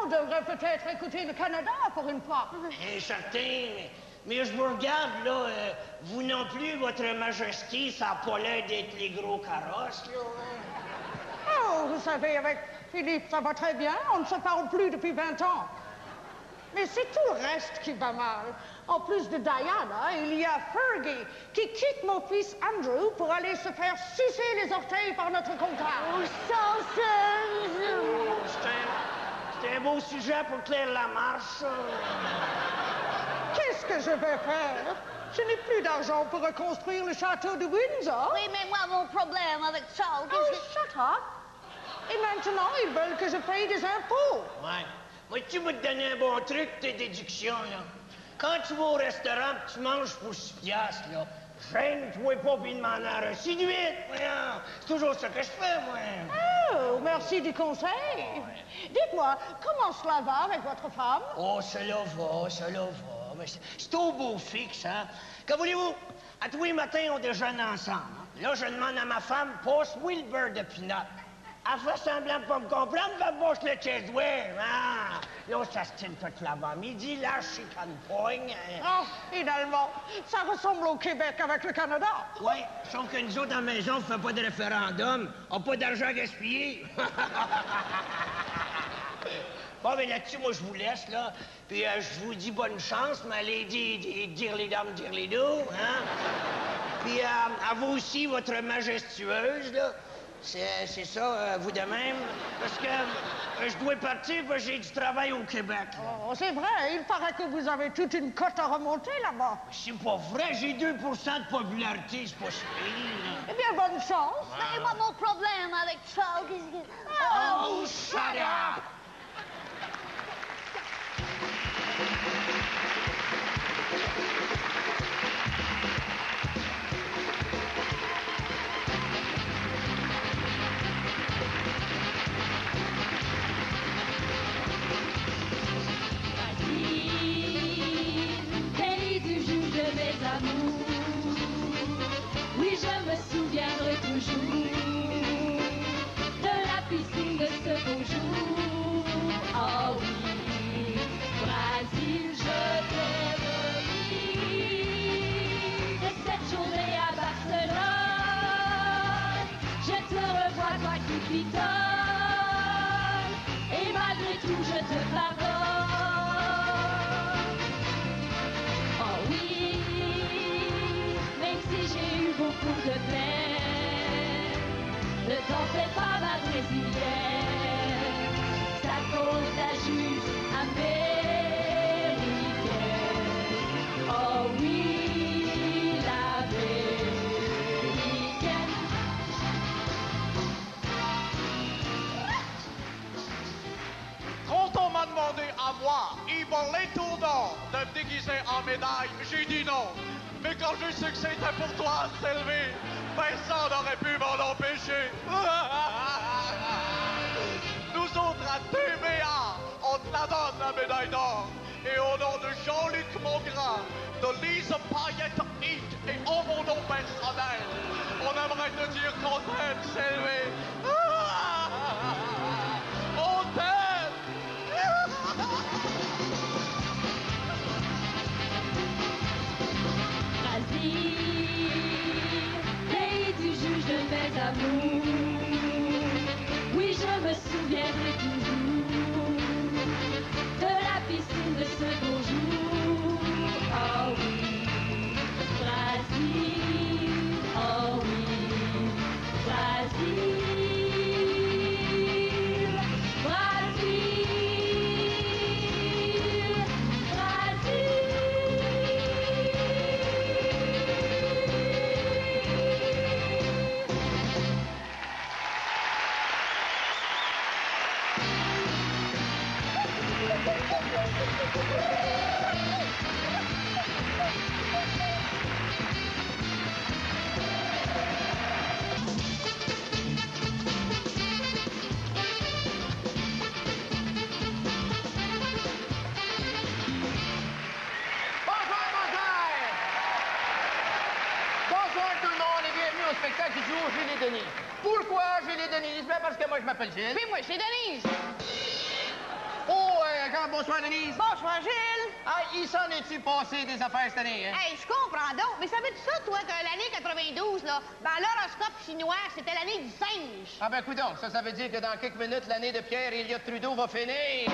On devrait peut-être écouter le Canada pour une fois. Eh, certain, mais, mais je vous regarde, là, euh, vous non plus, votre majesté, ça n'a pas l'air d'être les gros carrosses, là. hein? Oh, vous savez, avec Philippe, ça va très bien. On ne se parle plus depuis 20 ans. Mais c'est tout le reste qui va mal. En plus de Diana, il y a Fergie qui quitte mon fils Andrew pour aller se faire sucer les orteils par notre comptable. Oh, C'est un, c'est un beau sujet pour Claire Lamarche. Qu'est-ce que je vais faire? Je n'ai plus d'argent pour reconstruire le château de Windsor. Oui, mais moi, mon problème avec Charles, Oh, shut up. Et maintenant, ils veulent que je paye des impôts. Ouais. Moi, tu te donner un bon truc, tes déductions, là. Quand tu vas au restaurant pis tu manges pour 6 piastres, là, gêne-toi pas pis demande un reçu de. C'est toujours ce que je fais, moi. Oh, merci du conseil. Dites-moi, comment cela va avec votre femme? Oh, cela va, cela va. Mais c'est- au beau fixe, hein. Que voulez-vous? À tous les matins, on déjeune ensemble. hein. Là, je demande à ma femme, passe-moi le beurre de pinot. Elle fait semblant pas me comprendre, va bouche le cheeseware. Ah! Là, ça se tient toute l'avant-midi, là, je suis comme poigne. Oh, finalement, ça ressemble au Québec avec le Canada. Oui, sauf que nous autres, à la maison, on fait pas de référendum. On n'a pas d'argent à gaspiller. <laughs> bon, mais là-dessus, moi, je vous laisse, là. Puis euh, je vous dis bonne chance, ma lady, di- dire les dames, dire les dos, hein. Puis euh, à vous aussi, votre majestueuse, là. C'est ça, euh, vous de même? Parce que euh, je dois partir, parce que j'ai du travail au Québec. là. Oh, c'est vrai, il paraît que vous avez toute une cote à remonter là-bas. C'est pas vrai, j'ai 2% de popularité, c'est pas si pire. Eh bien, bonne chance. Mais moi, mon problème avec qu'est-ce que... Oh, shut up! De la piscine de ce beau jour. Oh oui, Brésil, je oui. De cette journée à Barcelone, je te revois, toi qui pitonnes. Et malgré tout, je te pardonne. Oh oui, même si j'ai eu beaucoup de peine, ça cause la juste américaine. Oh oui, l'américaine. Quand on m'a demandé à moi, Yvon Létourdon, de me déguiser en médaille, j'ai dit non. Mais quand j'ai su que c'était pour toi, Sylvie, personne n'aurait pu m'en empêcher. <laughs> Nous autres à TVA, on te la donne la médaille d'or. Et au nom de Jean-Luc Mongrain, de Lise Payette Heat et en mon nom personnel, on aimerait te dire qu'on t'aime, Sylvie. On t'aime! Brasil, pays du juge de mes amours. Me souviendrai toujours de la piscine de ce beau spectacle du jour Gilles et Denise. Pourquoi Gilles et Denise? Ben parce que moi je m'appelle Gilles. Puis moi, c'est Denise. Bonsoir Denise. Bonsoir, Gilles. Ah, il s'en est-tu passé des affaires cette année, hein? Hey, je comprends donc. Mais savais-tu ça, toi, que l'année 92, là, dans l'horoscope chinois, c'était l'année du singe? Ah ben coudonc, ça, ça veut dire que dans quelques minutes, l'année de Pierre Elliott Trudeau va finir.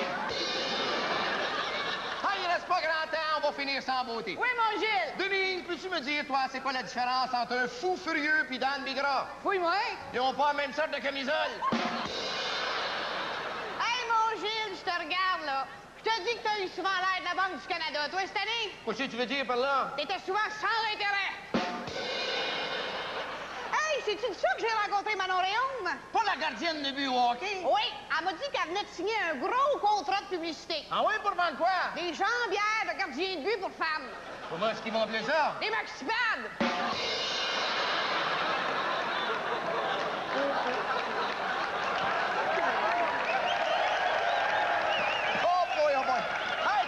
Ah, il reste pas grand temps, on va finir sans beauté. Oui, mon Gilles. Denise, peux-tu me dire, toi, c'est quoi la différence entre un fou furieux puis Dan Bigra? Fouille-moi. Ils ont pas la même sorte de camisole. Hey, mon Gilles, je te regarde, là. Je te dis que t'as eu souvent l'air de la Banque du Canada. Toi, cette année, Qu'est-ce que tu veux dire par là? t'étais souvent sans intérêt. Hey, c'est-tu de ça que j'ai rencontré Manon Réaume? Pas la gardienne de but au hockey? Oui, elle m'a dit qu'elle venait de signer un gros contrat de publicité. Ah oui, pour vendre quoi? Des jambières de gardien de but pour femmes. Comment est-ce qu'ils vont appeler ça? Des maxipads. Oh boy, oh boy. Hey,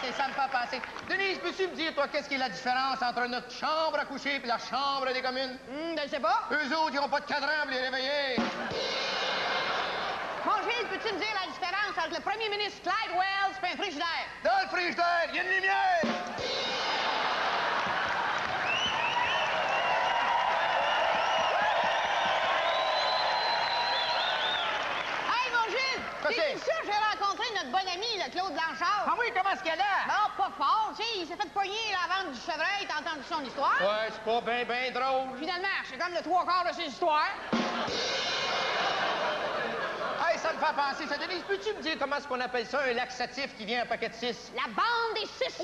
passer, ça me fait passer. Denise, peux-tu me dire, toi, qu'est-ce qui est la différence entre notre chambre à coucher et la chambre des communes? Hum, je sais pas. Eux autres, ils ont pas de cadran pour les réveiller. Mon Gilles, peux-tu me dire la différence entre le premier ministre Clyde Wells et un frigidaire? Dans le frigidaire, il y a une lumière. Hey, mon Gilles! Notre bon ami, le Claude Blanchard? Ah oui, comment est-ce qu'elle a? Non, pas fort. Tu sais, il s'est fait pogner la vente du chevreuil. T'as entendu son histoire? Ouais, c'est pas bien, bien drôle. Finalement, c'est comme le trois quarts de ses histoires. Hey, ça me fait penser, ça. Denise, peux-tu me dire comment est-ce qu'on appelle ça, un laxatif qui vient en paquet de 6? La bande des six.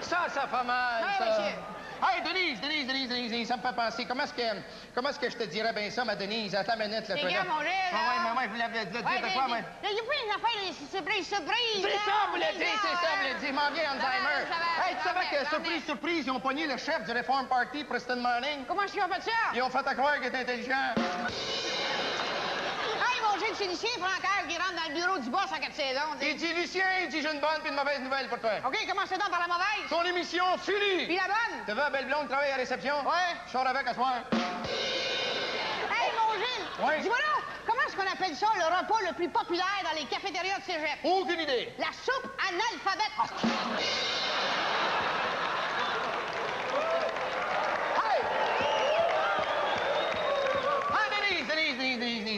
Ça, ça fait mal, Ouais, ça. monsieur. Hey, Denise, Denise, Denise, Denise, Denise, ça me fait penser. Comment est-ce que, comment est-ce que je te dirais bien ça, ma Denise? Attends une minute, là, toi, là. mon Ah ouais, là. maman, je vous l'avais dit, Ouais, de quoi, mais- Il y a plein d'affaires, des surprises, surprises. C'est là. ça, vous l'avez dit, c'est ça, vous l'avez dit. M'en vient Alzheimer. Hey, tu savais va, que, surprise, surprise, ils ont pogné le chef du Reform Party, Preston Manning. Comment est-ce qu'ils ont fait ça? Ils ont fait à croire qu'il était intelligent. Gilles, c'est Lucien Francaire qui rentre dans le bureau du boss à quatre saisons. Il dit, Lucien, il dit, j'ai une bonne puis une mauvaise nouvelle pour toi. OK, commencez donc par la mauvaise? Ton émission finie. Puis la bonne? Tu veux belle blonde travailler à réception? Ouais. Je sors avec à soir. Hey, mon Gilles! Ouais. Dis-moi là, comment est-ce qu'on appelle ça le repas le plus populaire dans les cafétérias de cégep? Aucune idée. La soupe analphabète. Ah,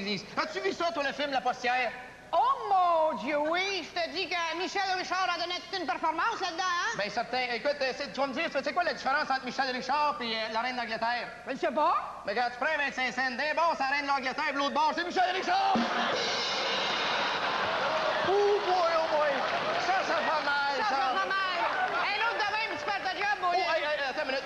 Denise, Denise. As-tu vu ça, toi, le film La Postière? Oh mon Dieu, oui! Je te dis que Michel Richard a donné toute une performance là-dedans, hein? Ben, certain. Écoute, euh, c'est- tu vas me dire, c'est quoi la différence entre Michel Richard et la reine d'Angleterre? Je ne sais pas. Mais regarde, tu prends 25 cents. D'un bord, c'est la reine d'Angleterre, puis l'autre bord, c'est Michel Richard! <laughs> Oh boy, oh boy! Ça, ça fait mal, Ça, ça! ça fait mal.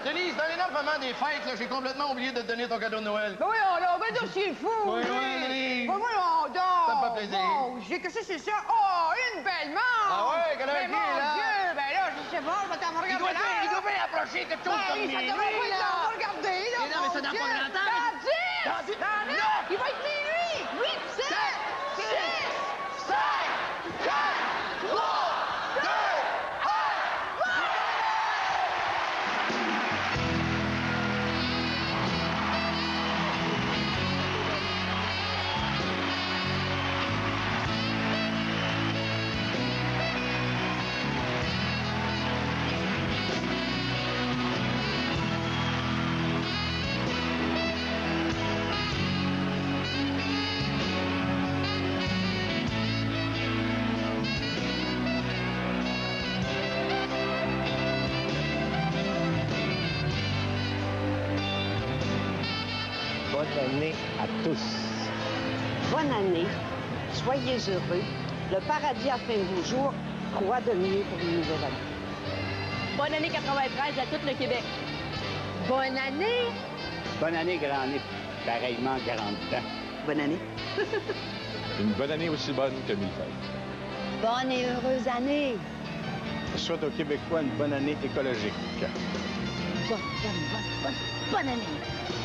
Denise, dans l'énormément des fêtes, j'ai complètement oublié de te donner ton cadeau de Noël. Ben oui, on l'a, ben c'est fou! Oui, lui. oui, Denise. Ben oui, on dort! Ça me fait plaisir. Oh, j'ai que ça, c'est ça? Oh, une belle montre! Ah ouais, qu'elle Mais mon là. Dieu, ben là, je sais pas, je vais t'en regarder Il doit là, il doit bien approcher quelque chose Ben comme oui, ça devrait pas être là. regardez, là, Mais non, mais ça n'a pas grand temps. Neuf! Non! Il va être minuit! Soyez heureux. Le paradis à fin de vos jours, quoi de mieux pour une nouvelle année? Bonne année 93 à tout le Québec. Bonne année! Bonne année, grand nez. pareillement 40 ans. Bonne année. <laughs> Une bonne année aussi bonne que mille fêtes. Bonne et heureuse année. Je souhaite aux Québécois une bonne année écologique. Bonne, bonne, bonne, bonne, bonne année.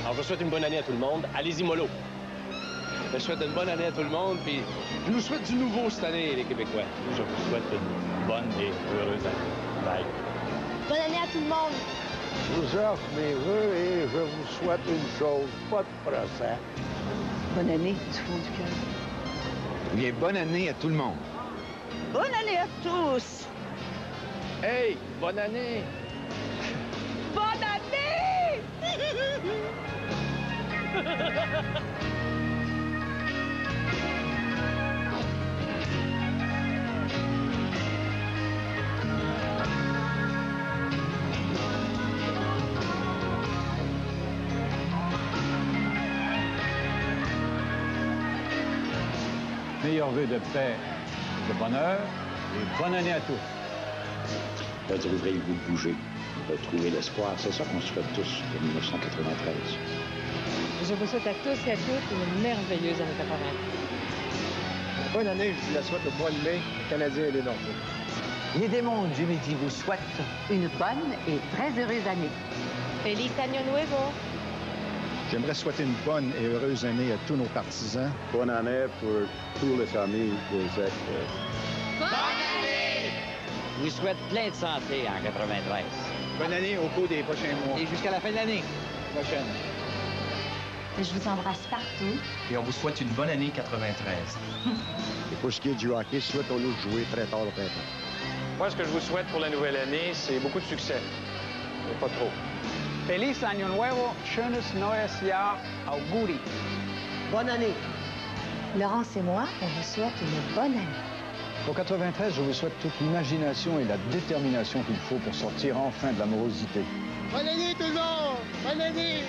Alors, je souhaite une bonne année à tout le monde. Allez-y, mollo. Je souhaite une bonne année à tout le monde, puis je nous souhaite du nouveau cette année, les Québécois. Je vous souhaite une bonne et heureuse année. Bye. Bonne année à tout le monde. Je vous offre mes vœux et je vous souhaite une chose, pas de procès. Bonne année du fond du cœur. Bien, bonne année à tout le monde. Bonne année à tous. Hey, bonne année! Bonne année! <laughs> Meilleurs vœux de paix, de bonheur et bonne année à tous. Peut-être ouvrez le goût de bouger, retrouver l'espoir. C'est ça qu'on souhaite tous pour 1993. Je vous souhaite à tous et à toutes une merveilleuse année 80. Bonne année, je vous la souhaite au mois de mai, les Canadiens et les Nordiques. Les démons du Midi vous souhaitent une bonne et très heureuse année. Feliz Año Nuevo! J'aimerais souhaiter une bonne et heureuse année à tous nos partisans. Bonne année pour tous les amis des ex. Bonne année! Je vous souhaite plein de santé en 93. Bonne année au cours des prochains mois. Et jusqu'à la fin de l'année prochaine. Je vous embrasse partout. Et on vous souhaite une bonne année 93. <laughs> Et pour ce qui est du hockey, souhaitons-nous jouer très tard au printemps. Moi, ce que je vous souhaite pour la nouvelle année, c'est beaucoup de succès. Mais pas trop. Feliz Año Nuevo, schönes neues Jahr, auguri. Bonne année. Laurence et moi, on vous souhaite une bonne année. Pour 93, je vous souhaite toute l'imagination et la détermination qu'il faut pour sortir enfin de l'amorosité. Bonne année tout le monde! Bonne année!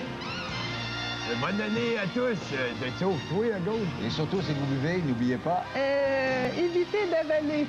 Bonne année à tous. De sauf toi à gauche. Et surtout, si vous buvez, n'oubliez pas, Euh, évitez d'avaler.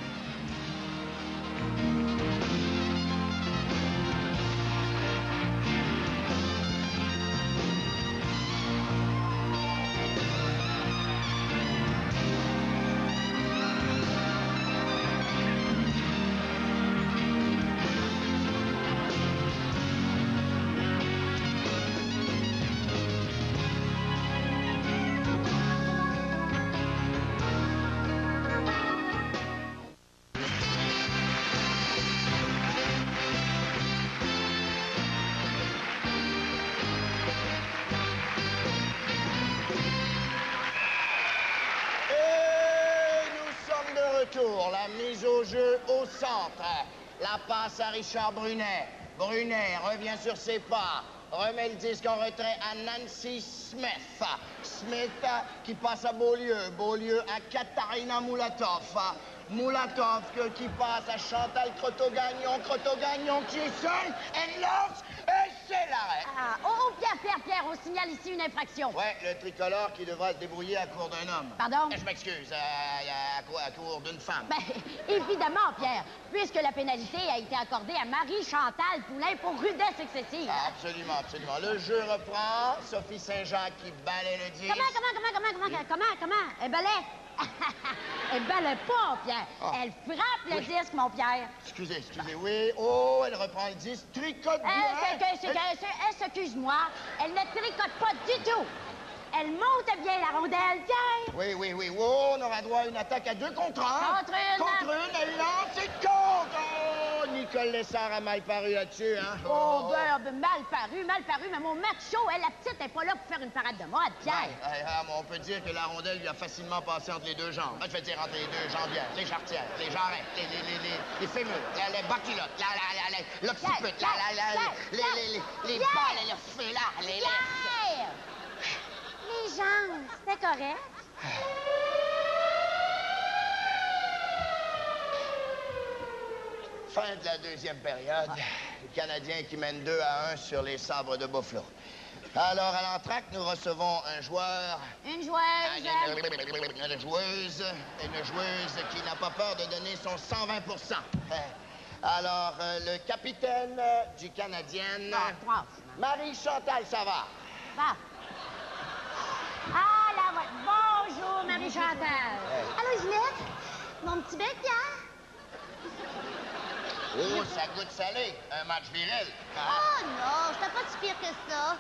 La passe à Richard Brunet. Brunet revient sur ses pas. Remet le disque en retrait à Nancy Smith. Smith qui passe à Beaulieu. Beaulieu à Katarina Moulatov. Moulatov qui passe à Chantal Croteau-Gagnon. Croteau-Gagnon qui est seul. Elle lance c'est l'arrêt. Ah, oh, Pierre, Pierre, Pierre, on signale ici une infraction. Ouais, le tricolore qui devra se débrouiller à court d'un homme. Pardon? Je m'excuse, à, à, cour- à court d'une femme. Ben, <laughs> évidemment, Pierre, puisque la pénalité a été accordée à Marie-Chantal Poulain pour rudesse excessive. Ah, Absolument, absolument. Le jeu reprend. Sophie Saint-Jacques qui balaie le disque. Comment, comment, comment, comment, comment, comment, comment? Elle balait? <laughs> Elle balait pas, Pierre. Ah. Elle frappe le Oui. disque, mon Pierre. Excusez, excusez, oui. Oh, elle reprend le disque. Tricote bien. Euh, excuse-moi, elle ne tricote pas du tout. Elle monte bien la rondelle, Pierre. Oui, oui, oui. Oh, on aura droit à une attaque à deux contre un. Contre une. Contre une, elle lance et contre. Oh, Nicole Lessard a mal paru là-dessus, hein. Oh, ben, ben, mal paru, mal paru, mais mon macho, elle, la petite, n'est pas là pour faire une parade de mode, Pierre. Ouais, ouais, ah, mais on peut dire que la rondelle lui a facilement passé entre les deux jambes. Je veux dire entre les deux jambières, les jarretières, les jarrets, les, les, les, les, les fémurs, la- les bas-culottes, la, la, la, la, l'occiput, la, la, la, Pierre, les, Pierre, les, les, les Pierre. balles et le félard, les laisses. Pierre! Les jambes, c'était correct? Fin de la deuxième période. Les Canadiens qui mènent 2 à 1 sur les sabres de Buffalo. Alors, à l'entracte, nous recevons un joueur. Une joueuse. Une joueuse. Une joueuse qui n'a pas peur de donner son 120% Alors, euh, le capitaine du Canadien. Marie-Chantal, ça va? Ah, là, voilà. Bonjour, Marie-Chantal. Allô, Ginette? Mon petit bec, Pierre? Oh, ça goûte salé. Un match viril. Oh non, c'était pas si pire que ça.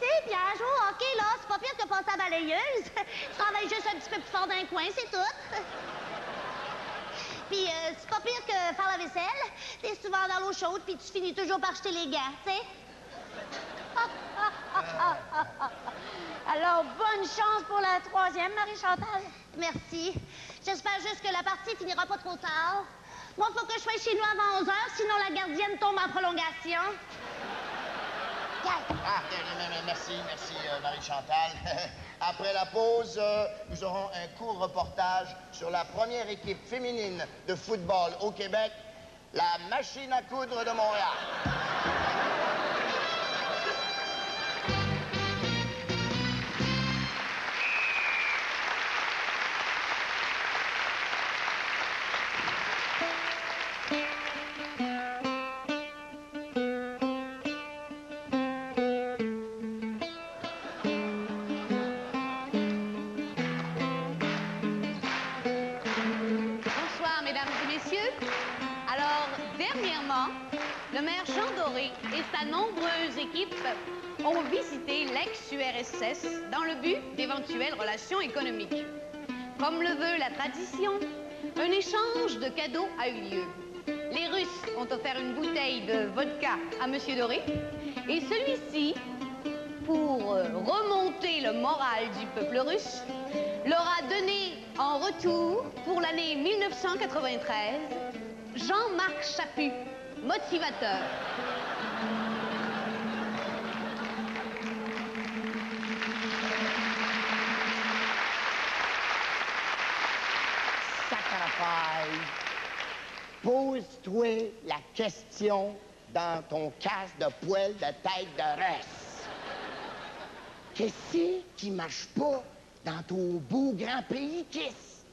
Tu sais, Pierre, jouer au hockey, là, c'est pas pire que passer à la balayeuse. <laughs> Tu travailles juste un petit peu plus fort d'un coin, c'est tout. <laughs> Puis, euh, c'est pas pire que faire la vaisselle. T'es souvent dans l'eau chaude, puis tu finis toujours par jeter les gants, tu sais. Alors, bonne chance pour la troisième, Marie-Chantal. Merci. J'espère juste que la partie finira pas trop tard. Moi, faut que je sois chez nous avant 11 heures, sinon la gardienne tombe en prolongation. Ah, merci, merci, euh, Marie-Chantal. <laughs> Après la pause, euh, nous aurons un court reportage sur la première équipe féminine de football au Québec, la Machine à coudre de Montréal. Tradition, un échange de cadeaux a eu lieu. Les Russes ont offert une bouteille de vodka à Monsieur Doré et celui-ci, pour euh, remonter le moral du peuple russe, leur a donné en retour, pour l'année 1993, Jean-Marc Chaput, motivateur. Pose-toi la question dans ton casque de poêle de tête de reste. Qu'est-ce qui marche pas dans ton beau grand pays, Kiss?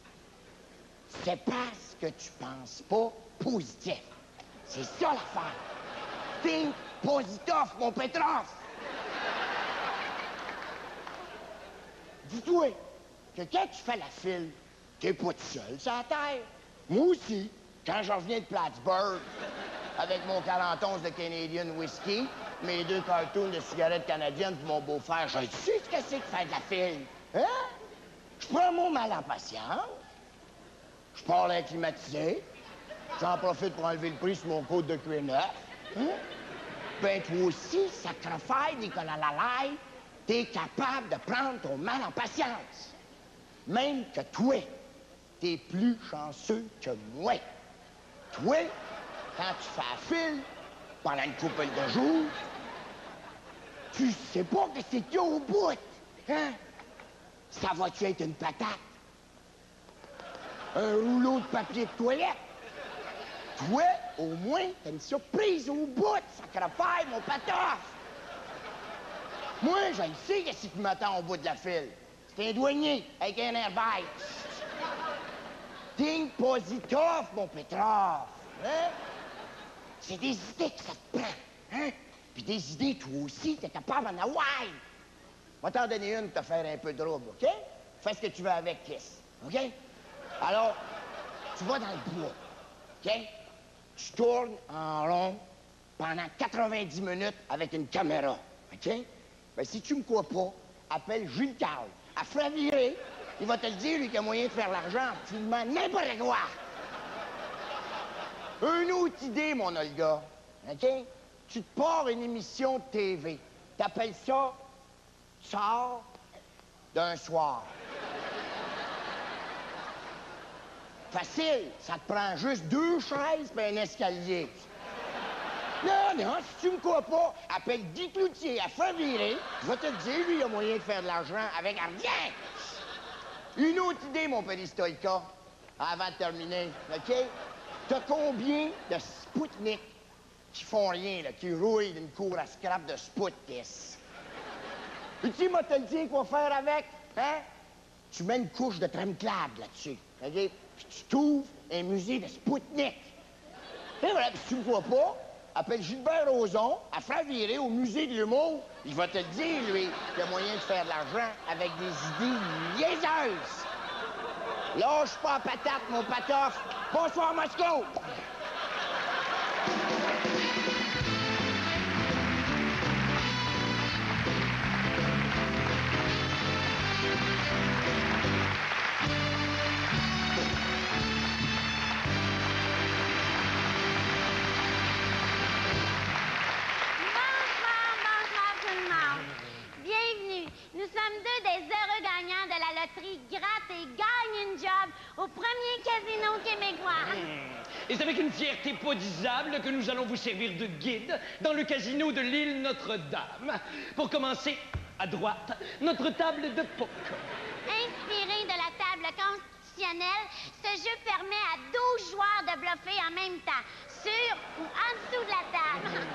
C'est parce que tu penses pas positif. C'est ça l'affaire. Think positif, mon Petrov. Dis-toi que quand tu fais la file, t'es pas tout seul la terre. Moi aussi, quand je reviens de Plattsburgh, avec mon 41 de Canadian Whisky, mes deux cartoons de cigarettes canadiennes pour mon beau-frère, je sais ce que c'est que faire de la file. Hein? Je prends mon mal en patience. Je pars climatisé. J'en profite pour enlever le prix sur mon code de cuir neuf. Hein? Ben, toi aussi, sacre-faire, Nicolas Lalaille, t'es capable de prendre ton mal en patience. Même que toi, t'es plus chanceux que moi. Toi, quand tu fais la file, pendant une couple de jours, tu sais pas que c'est a au bout. Hein? Ça va-tu être une patate? Un rouleau de papier de toilette? Toi, au moins, t'as une surprise au bout, sacre-faire, mon patoff! Moi, je sais qu'est-ce qui m'attend au bout de la file. C'est un douanier avec un airbag. Think positif, mon Petrov. Hein? C'est des idées que ça te prend. Hein? Puis des idées, toi aussi, t'es capable avoir. On va t'en donner une pour te faire un peu trouble, OK? Fais ce que tu veux avec, Kiss. OK? Alors, tu vas dans le bois. OK? Tu tournes en rond pendant 90 minutes avec une caméra. OK? Ben, si tu me crois pas, appelle Jules Carl. À fera virer. Il va te le dire, lui, qu'il y a moyen de faire l'argent. Tu demandes n'importe quoi. Une autre idée, mon Olga. OK? Tu te pars une émission de TV. T'appelles ça Sors d'un soir. Facile. Ça te prend juste deux chaises et un escalier. Non, non, si tu me crois pas, appelle Guy Cloutier à faire virer. Je te le dire, lui, il a moyen de faire de l'argent avec rien. Une autre idée, mon péristalka, avant de terminer, OK? T'as combien de Spoutnik qui font rien, là, qui rouillent d'une cour à scrap de Spoutkis? Et tu m'as te dire quoi faire avec, hein? Tu mets une couche de tremclade là-dessus, OK? Puis tu t'ouvres un musée de Spoutnik. Et voilà, tu me vois pas, appelle Gilbert Rozon à faire virer au musée de l'humour. Il va te dire, lui, qu'il y a moyen de faire de l'argent avec des idées niaiseuses. Lâche pas patate, mon patoff. Bonsoir, Moscou. Que nous allons vous servir de guide dans le casino de l'île Notre-Dame. Pour commencer, à droite, notre table de poker. Inspiré de la table constitutionnelle, ce jeu permet à 12 joueurs de bluffer en même temps, sur ou en dessous de la table.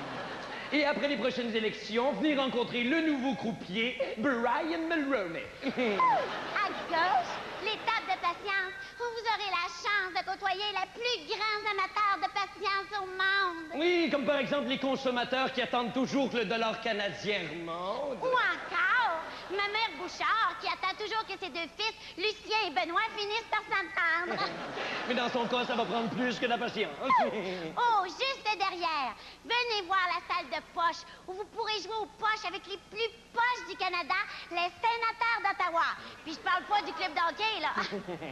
Et après les prochaines élections, venez rencontrer le nouveau croupier, Brian Mulroney. À gauche, les tables de patience, vous aurez la chance de côtoyer les plus grands amateurs de patience au monde. oui, comme par exemple les consommateurs qui attendent toujours que le dollar canadien remonte. Ou encore, ma mère Bouchard, qui attend toujours que ses deux fils, Lucien et Benoît, finissent par s'entendre. <laughs> Mais dans son cas, ça va prendre plus que de la patience. Oh, juste derrière, venez voir la salle de poche, où vous pourrez jouer aux poches avec les plus poches du Canada, les sénateurs d'Ottawa. Puis je parle pas du club d'hockey, là. <laughs>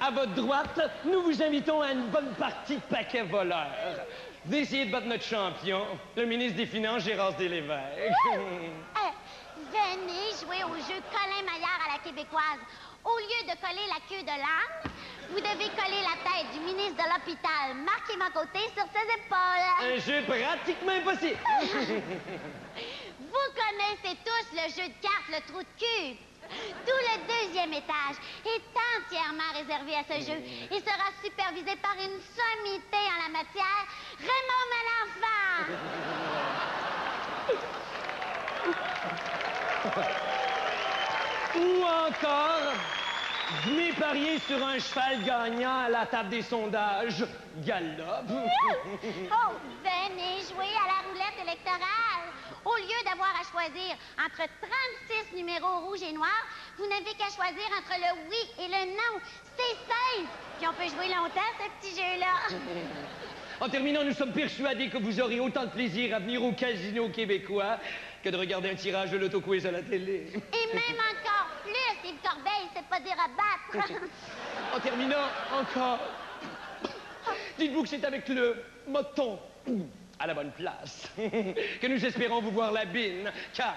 À votre droite, nous vous invitons à une bonne partie de paquet voleur. Venez essayer de battre notre champion, le ministre des Finances, Gérard Deslévesque. <laughs> Euh, venez jouer au jeu Colin Maillard à la québécoise. Au lieu de coller la queue de l'âne, vous devez coller la tête du ministre de l'hôpital, Marc Côté, sur ses épaules. Un jeu pratiquement impossible. <laughs> Vous connaissez tous le jeu de cartes, le trou de cul. Tout le deuxième étage est entièrement réservé à ce jeu et sera supervisé par une sommité en la matière, Raymond Malenfant. <laughs> <laughs> Ou encore, venez parier sur un cheval gagnant à la table des sondages, Galop. <laughs> Oh, venez jouer à la roulette électorale. Au lieu d'avoir à choisir entre 36 numéros rouges et noirs, vous n'avez qu'à choisir entre le oui et le non. C'est simple. Puis on peut jouer longtemps, ce petit jeu-là. <laughs> En terminant, nous sommes persuadés que vous aurez autant de plaisir à venir au casino québécois que de regarder un tirage de l'autoquiz à la télé. Et même encore plus, Yves Corbeil, c'est pas dire à battre. <laughs> En terminant, encore, dites-vous que c'est avec le moton à la bonne place <laughs> que nous espérons vous voir la bine, car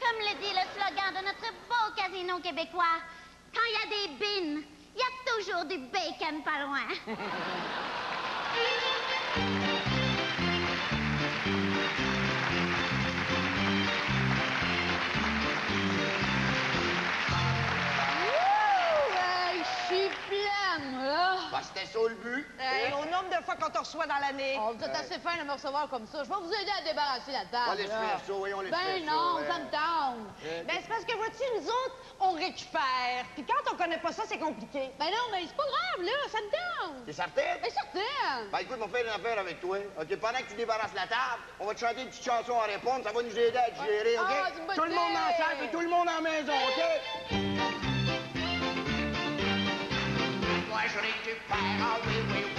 Comme le dit le slogan de notre beau casino québécois, quand il y a des bines, il y a toujours du bacon pas loin. <laughs> c'était ça le but. Hey, au nombre de fois qu'on te reçoit dans l'année. Oh, vous êtes assez fin de me recevoir comme ça. Je vais vous aider à débarrasser la table. On laisse faire ça, voyons, laisse Ben faire ça, non, ouais. ça me tente. Ben, c'est parce que, vois-tu, nous autres, on récupère. Puis quand on connaît pas ça, c'est compliqué. Ben non, mais c'est pas grave, là, ça me tente. T'es certaine? Ben certain. Ben écoute, on va faire une affaire avec toi. OK, pendant que tu débarrasses la table, on va te chanter une petite chanson à répondre. Ça va nous aider à te gérer, OK? Ah, tout le monde en idée. salle et tout le monde en maison, OK? Moi je récupère, ah oui, oui,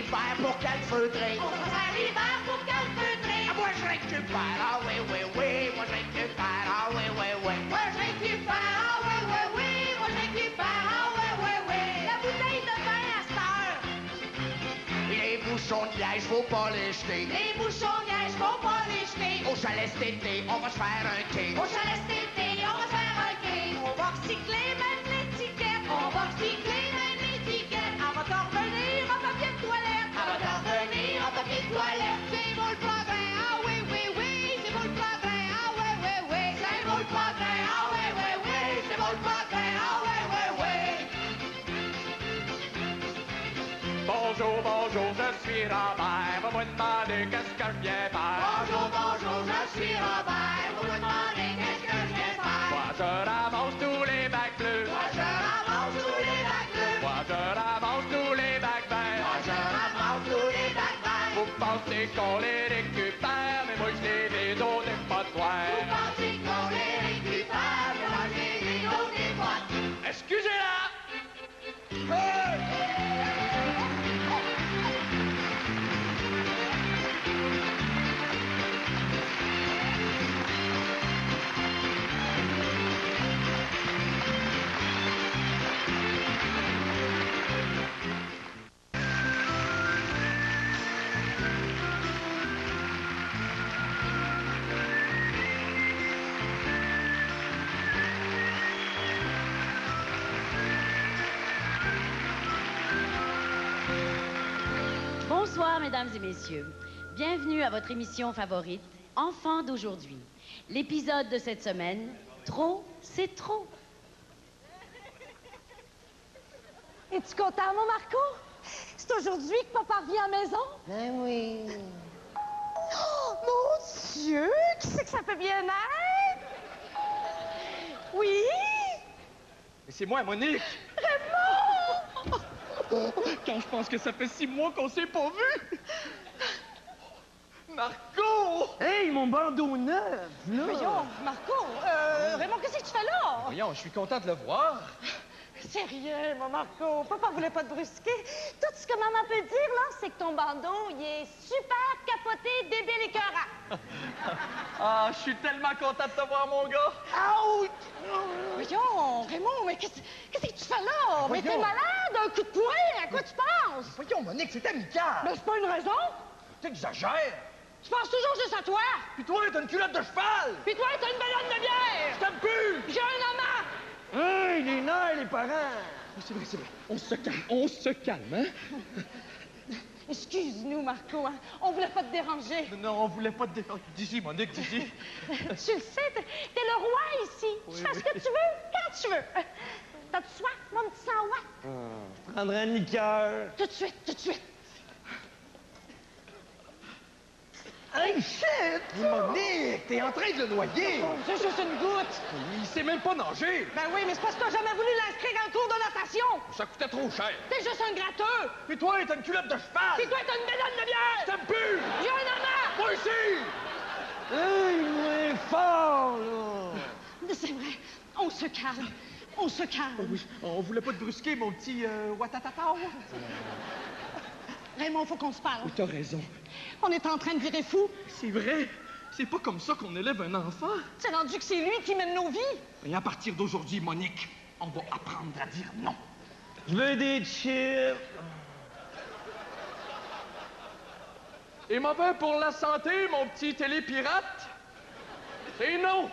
l'hiver pour qu'elles feutrer. On sert l'hiver pour qu'elle feutrer. Ah, moi, je récupère, ah oui, oui, oui. Moi, je récupère, ah oui, oui, oui. Moi je récupère, ah oui, oui, oui. Moi je récupère, ah oui, oui, oui. La bouteille de vin à heure. Les bouchons de liège, faut pas les jeter. Les bouchons neige, faut pas les jeter. Au chalet cet été, on va se faire un thé. Au chalet cet été, demandez qu'est-ce que je viens faire. Bonjour, bonjour, je suis Robert. Vous me demandez qu'est-ce que je viens faire. Moi, je ramasse tous les bacs bleus. Moi, je ramasse tous les bacs bleus. Moi, je ramasse tous les bacs verts. Moi, je ramasse tous les bacs verts. Vous pensez qu'on les récupère, mais moi, je les ai donnés pas de quoi. Vous pensez qu'on les récupère, mais moi, j'ai les données boîtes. Excusez-la! Bonsoir, Bienvenue à votre émission favorite, Enfants d'aujourd'hui. L'épisode de cette semaine, Trop, c'est trop. Es-tu content, mon Marco? C'est aujourd'hui que papa revient à la maison? Ben oui. Oh, mon Dieu! Qui c'est que ça peut bien être? Oui? Mais c'est moi, Monique! Raymond! Quand je pense que ça fait six mois qu'on s'est pas vu! Marco! Hey, mon bandeau neuf, là! Voyons, Marco, euh, Raymond, qu'est-ce que tu fais là? Voyons, je suis content de le voir. C'est rien, mon Marco. Papa voulait pas te brusquer? Tout ce que maman peut dire, là, c'est que ton bandeau, il est super capoté, débile et cœurant. <laughs> Ah, je suis tellement content de te voir, mon gars! Ouch! Voyons, Raymond, mais qu'est-ce qu'est-ce que tu fais là? Mais t'es malade? Un coup de poing? À quoi tu penses? Voyons, Monique, c'est amical! Mais c'est pas une raison. T'exagères! Tu penses toujours juste à toi. Puis toi, t'as une culotte de cheval! Puis toi, t'as une ballonne de bière. Je t'aime plus! J'ai un amant. Hey, les nerfs, les parents! C'est vrai, c'est vrai. On se calme, on se calme, hein? <laughs> Excuse-nous, Marco. hein. On voulait pas te déranger. Non, on voulait pas te déranger. D'ici, Monique, d'ici. <laughs> tu le sais, t'es le roi ici. Oui, tu fais ce que tu veux, quand tu veux. T'as-tu soif, mon petit sang ouais? Je prendrais un liqueur. Tout de suite, tout de suite. Hey, shit! Monique, t'es en train de le noyer! C'est juste une goutte. Il sait même pas nager! Ben oui, mais c'est parce que t'as jamais voulu l'inscrire en cours de natation. Ça coûtait trop cher! T'es juste un gratteux. Puis toi, t'as une culotte de cheval! Puis toi, t'as une ballonne de bière. Je t'aime plus! J'ai un amant. Moi aussi! Hey, moins fort, là! C'est vrai. On se calme. On se calme. Oh oui, on voulait pas te brusquer, mon petit euh, Watatata. Raymond, faut qu'on se parle. Oui, t'as raison. On est en train de virer fou. C'est vrai. C'est pas comme ça qu'on élève un enfant. C'est rendu que c'est lui qui mène nos vies. Et à partir d'aujourd'hui, Monique, on va apprendre à dire non. Je veux des chips! Et mauvais pour la santé, mon petit télépirate? C'est non!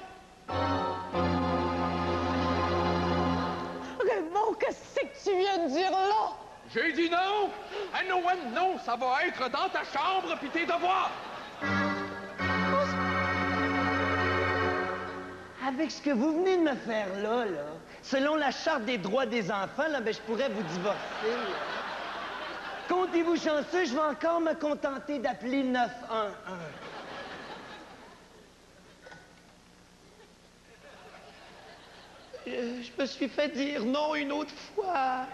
Raymond, qu'est-ce que tu viens de dire là? J'ai dit non! Ah non, ça va être dans ta chambre puis tes devoirs! Avec ce que vous venez de me faire là, là, selon la Charte des droits des enfants, là, ben, je pourrais vous divorcer. Comptez-vous chanceux, je vais encore me contenter d'appeler 911. Euh, Je me suis fait dire non une autre fois.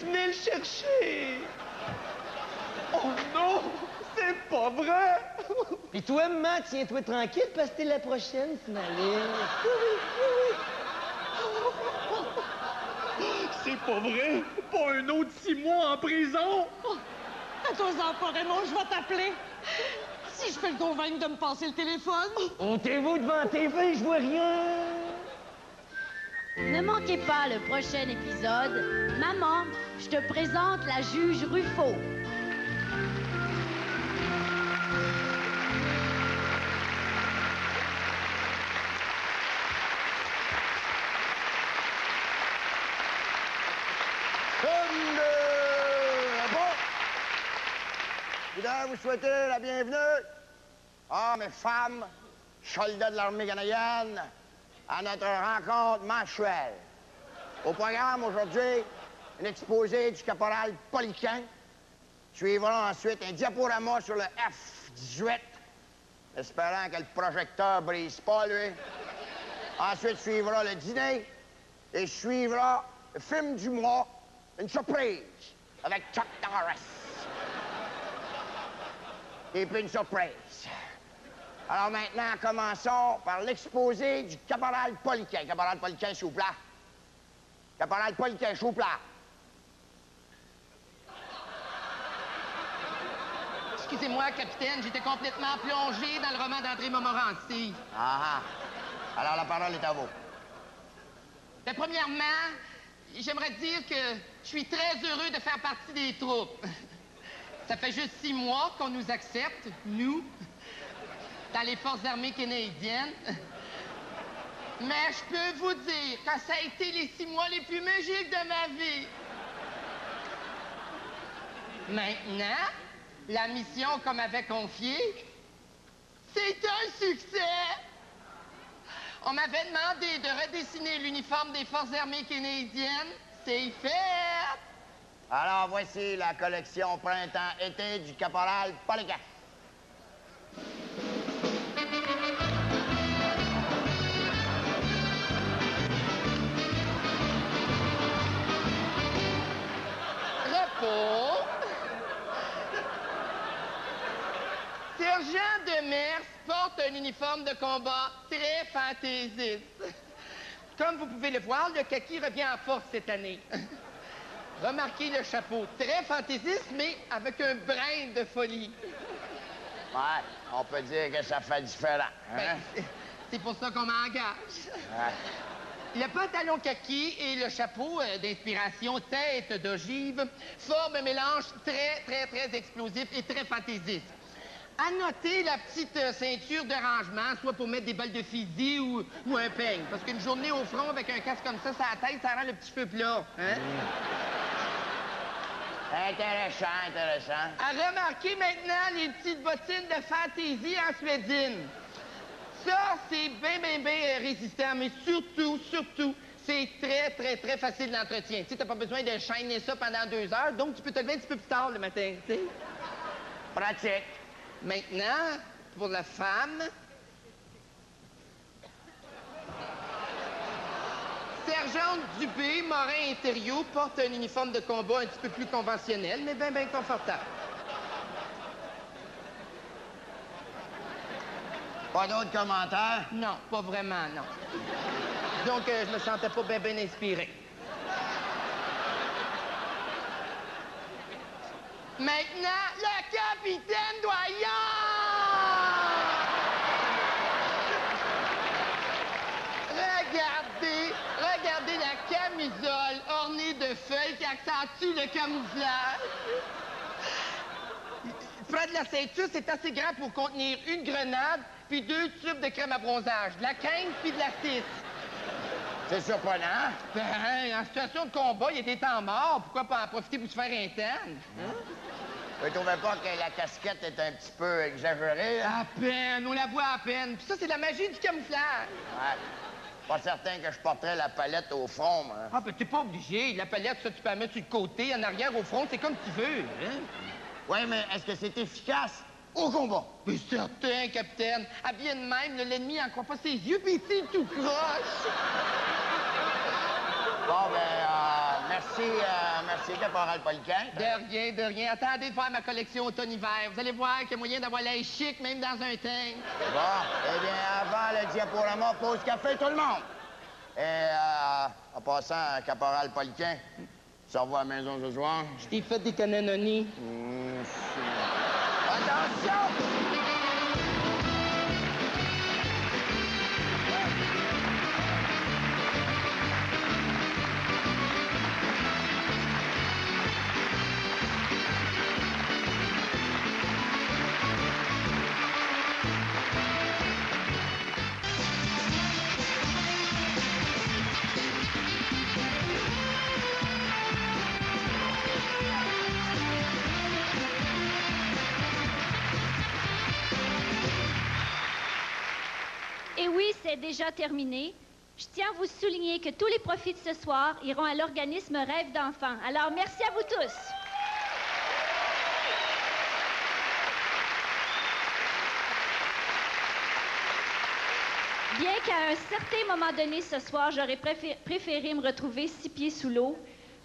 Venez le chercher. Oh non, c'est pas vrai. Puis toi, maman, tiens-toi tranquille parce que t'es la prochaine, Snaline. C'est pas vrai! Pas un autre six mois en prison! Attends-en pas, Raymond, je vais t'appeler. Si je peux le convaincre de me passer le téléphone. Montez-vous devant la TV, je vois rien. Ne manquez pas le prochain épisode. Maman, je te présente la juge Ruffo. Voudrais vous souhaiter la bienvenue, hommes et femmes, soldats de l'armée canadienne, à notre rencontre mensuelle. Au programme aujourd'hui, un exposé du caporal Poliquin. Suivra ensuite un diaporama sur le F-18, espérant que le projecteur brise pas, lui. Ensuite suivra le dîner et suivra le film du mois, une surprise, avec Chuck Norris. Et puis une surprise. Alors maintenant, commençons par l'exposé du caporal Poliquin. Caporal Poliquin, s'il vous plaît. Caporal Poliquin, s'il vous plaît. Excusez-moi, capitaine, j'étais complètement plongé dans le roman d'André Montmorency. Ah ah. Alors la parole est à vous. Ben, premièrement, j'aimerais dire que je suis très heureux de faire partie des troupes. Ça fait juste six mois qu'on nous accepte, nous, dans les forces armées canadiennes. <laughs> Mais je peux vous dire que ça a été les six mois les plus magiques de ma vie. Maintenant, la mission qu'on m'avait confiée, c'est un succès. On m'avait demandé de redessiner l'uniforme des Forces armées canadiennes. C'est fait. Alors voici la collection printemps-été du caporal Poliquin. Repos. <laughs> Sergent de Mers porte un uniforme de combat très fantaisiste. Comme vous pouvez le voir, le kaki revient en force cette année. <laughs> Remarquez le chapeau, très fantaisiste, mais avec un brin de folie. Ouais, on peut dire que ça fait différent. Hein? Ben, c'est pour ça qu'on m'engage. Ouais. Le pantalon kaki et le chapeau euh, d'inspiration tête d'ogive forment un mélange très, très, très explosif et très fantaisiste. À noter la petite euh, ceinture de rangement, soit pour mettre des balles de fusil ou, ou un peigne. Parce qu'une journée au front avec un casque comme ça, ça tête, ça rend le petit feu plat. Hein? Intéressant, intéressant. À remarquer maintenant les petites bottines de fantaisie en suédine. Ça, c'est bien, bien, bien résistant, mais surtout, surtout, c'est très, très, très facile d'entretien. Tu t'as pas besoin de chaîner ça pendant deux heures, donc tu peux te lever un petit peu plus tard le matin, tu sais. Pratique. Maintenant, pour la femme... Sergente Dubé, Morin Intérieur, porte un uniforme de combat un petit peu plus conventionnel, mais bien, bien confortable. Pas d'autres commentaires? Non, pas vraiment, non. Donc, euh, je me sentais pas bien, bien inspiré. Maintenant, le capitaine Doyon! Regardez, regardez la camisole ornée de feuilles qui accentue le camouflage. Près de la ceinture, c'est assez grand pour contenir une grenade puis deux tubes de crème à bronzage, de la 15 puis de la 6. C'est surprenant. Ben, en situation de combat, il était temps mort. Pourquoi pas en profiter pour se faire un tan? Hein? Vous ne trouvez pas que la casquette est un petit peu exagérée? hein? À peine, on la voit à peine. Puis ça, c'est la magie du camouflage. Ouais. Pas certain que je porterais la palette au front, moi. Ah, ben t'es pas obligé. La palette, ça, tu peux la mettre sur le côté, en arrière, au front, c'est comme tu veux. Hein? Oui, mais est-ce que c'est efficace? Au combat? Mais certain, capitaine. Habillé de même, l'ennemi en croit pas ses yeux, puis il tout croche. Bon, ben, euh, merci, euh, merci, caporal Poliquin. De rien, de rien. Attendez de voir ma collection automne-hiver. Vous allez voir qu'il y a moyen d'avoir l'air chic, même dans un teint. Bon, eh bien, avant le diaporama, pause café, tout le monde. Et, euh, en passant, caporal Poliquin, tu revois à la maison ce soir? Je t'ai fait des canononies. Mmh, Attention! est déjà terminée. Je tiens à vous souligner que tous les profits de ce soir iront à l'organisme Rêve d'enfants. Alors, merci à vous tous. Bien qu'à un certain moment donné ce soir, j'aurais préfé- préféré me retrouver six pieds sous l'eau,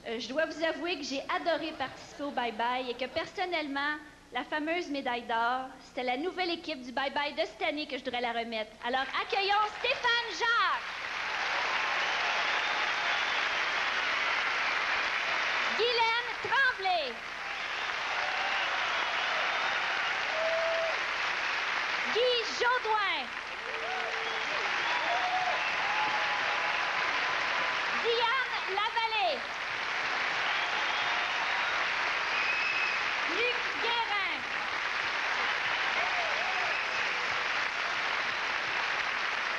euh, je dois vous avouer que j'ai adoré participer au Bye Bye et que personnellement, la fameuse médaille d'or, c'était la nouvelle équipe du Bye Bye de cette année que je devrais la remettre. Alors accueillons Stéphane Jacques. Guylaine Tremblay. Guy Jodoin. Diane Lavallée. Luc Guérin.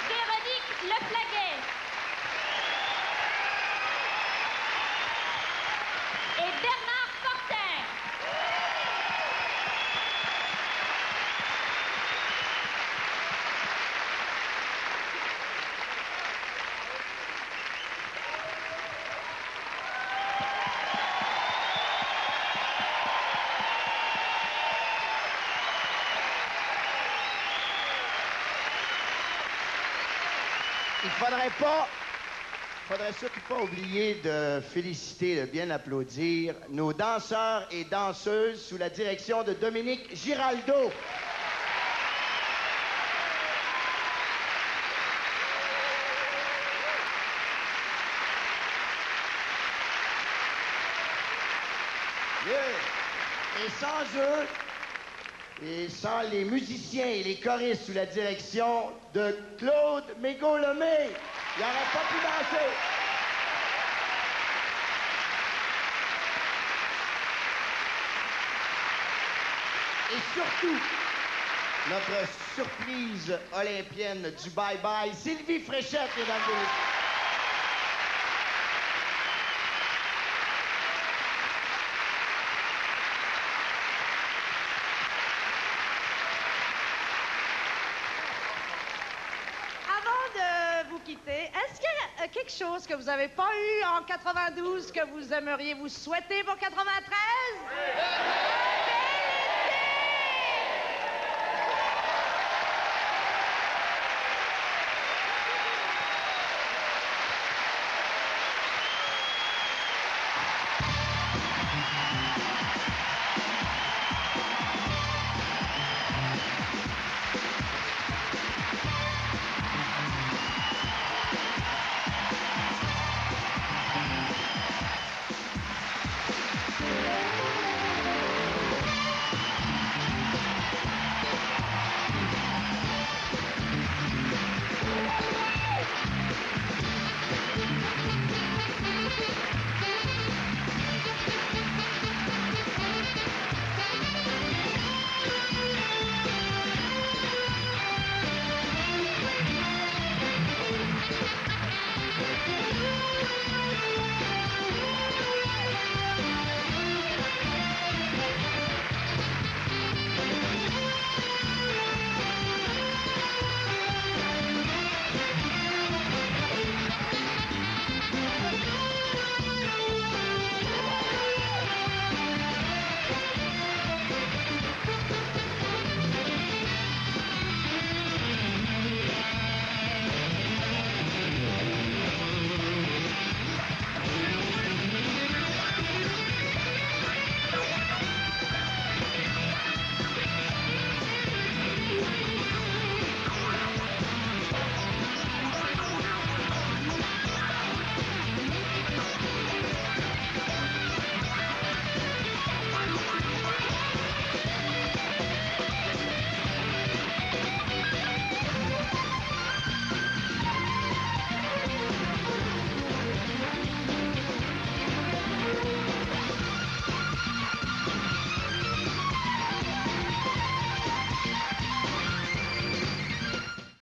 Véronique Leplaguet. Et Bernard Fortin. Il faudrait pas. faudrait surtout pas oublier de féliciter, de bien applaudir nos danseurs et danseuses sous la direction de Dominique Giraldo. Et sans eux, et sans les musiciens et les choristes sous la direction de Claude Mégaud-Lemay, il n'aurait pas pu danser. Et surtout, notre surprise olympienne du bye-bye, Sylvie Fréchette, mesdames et messieurs. Avant de vous quitter, est-ce qu'il y a euh, quelque chose que vous n'avez pas eu en 92 que vous aimeriez vous souhaiter pour 93?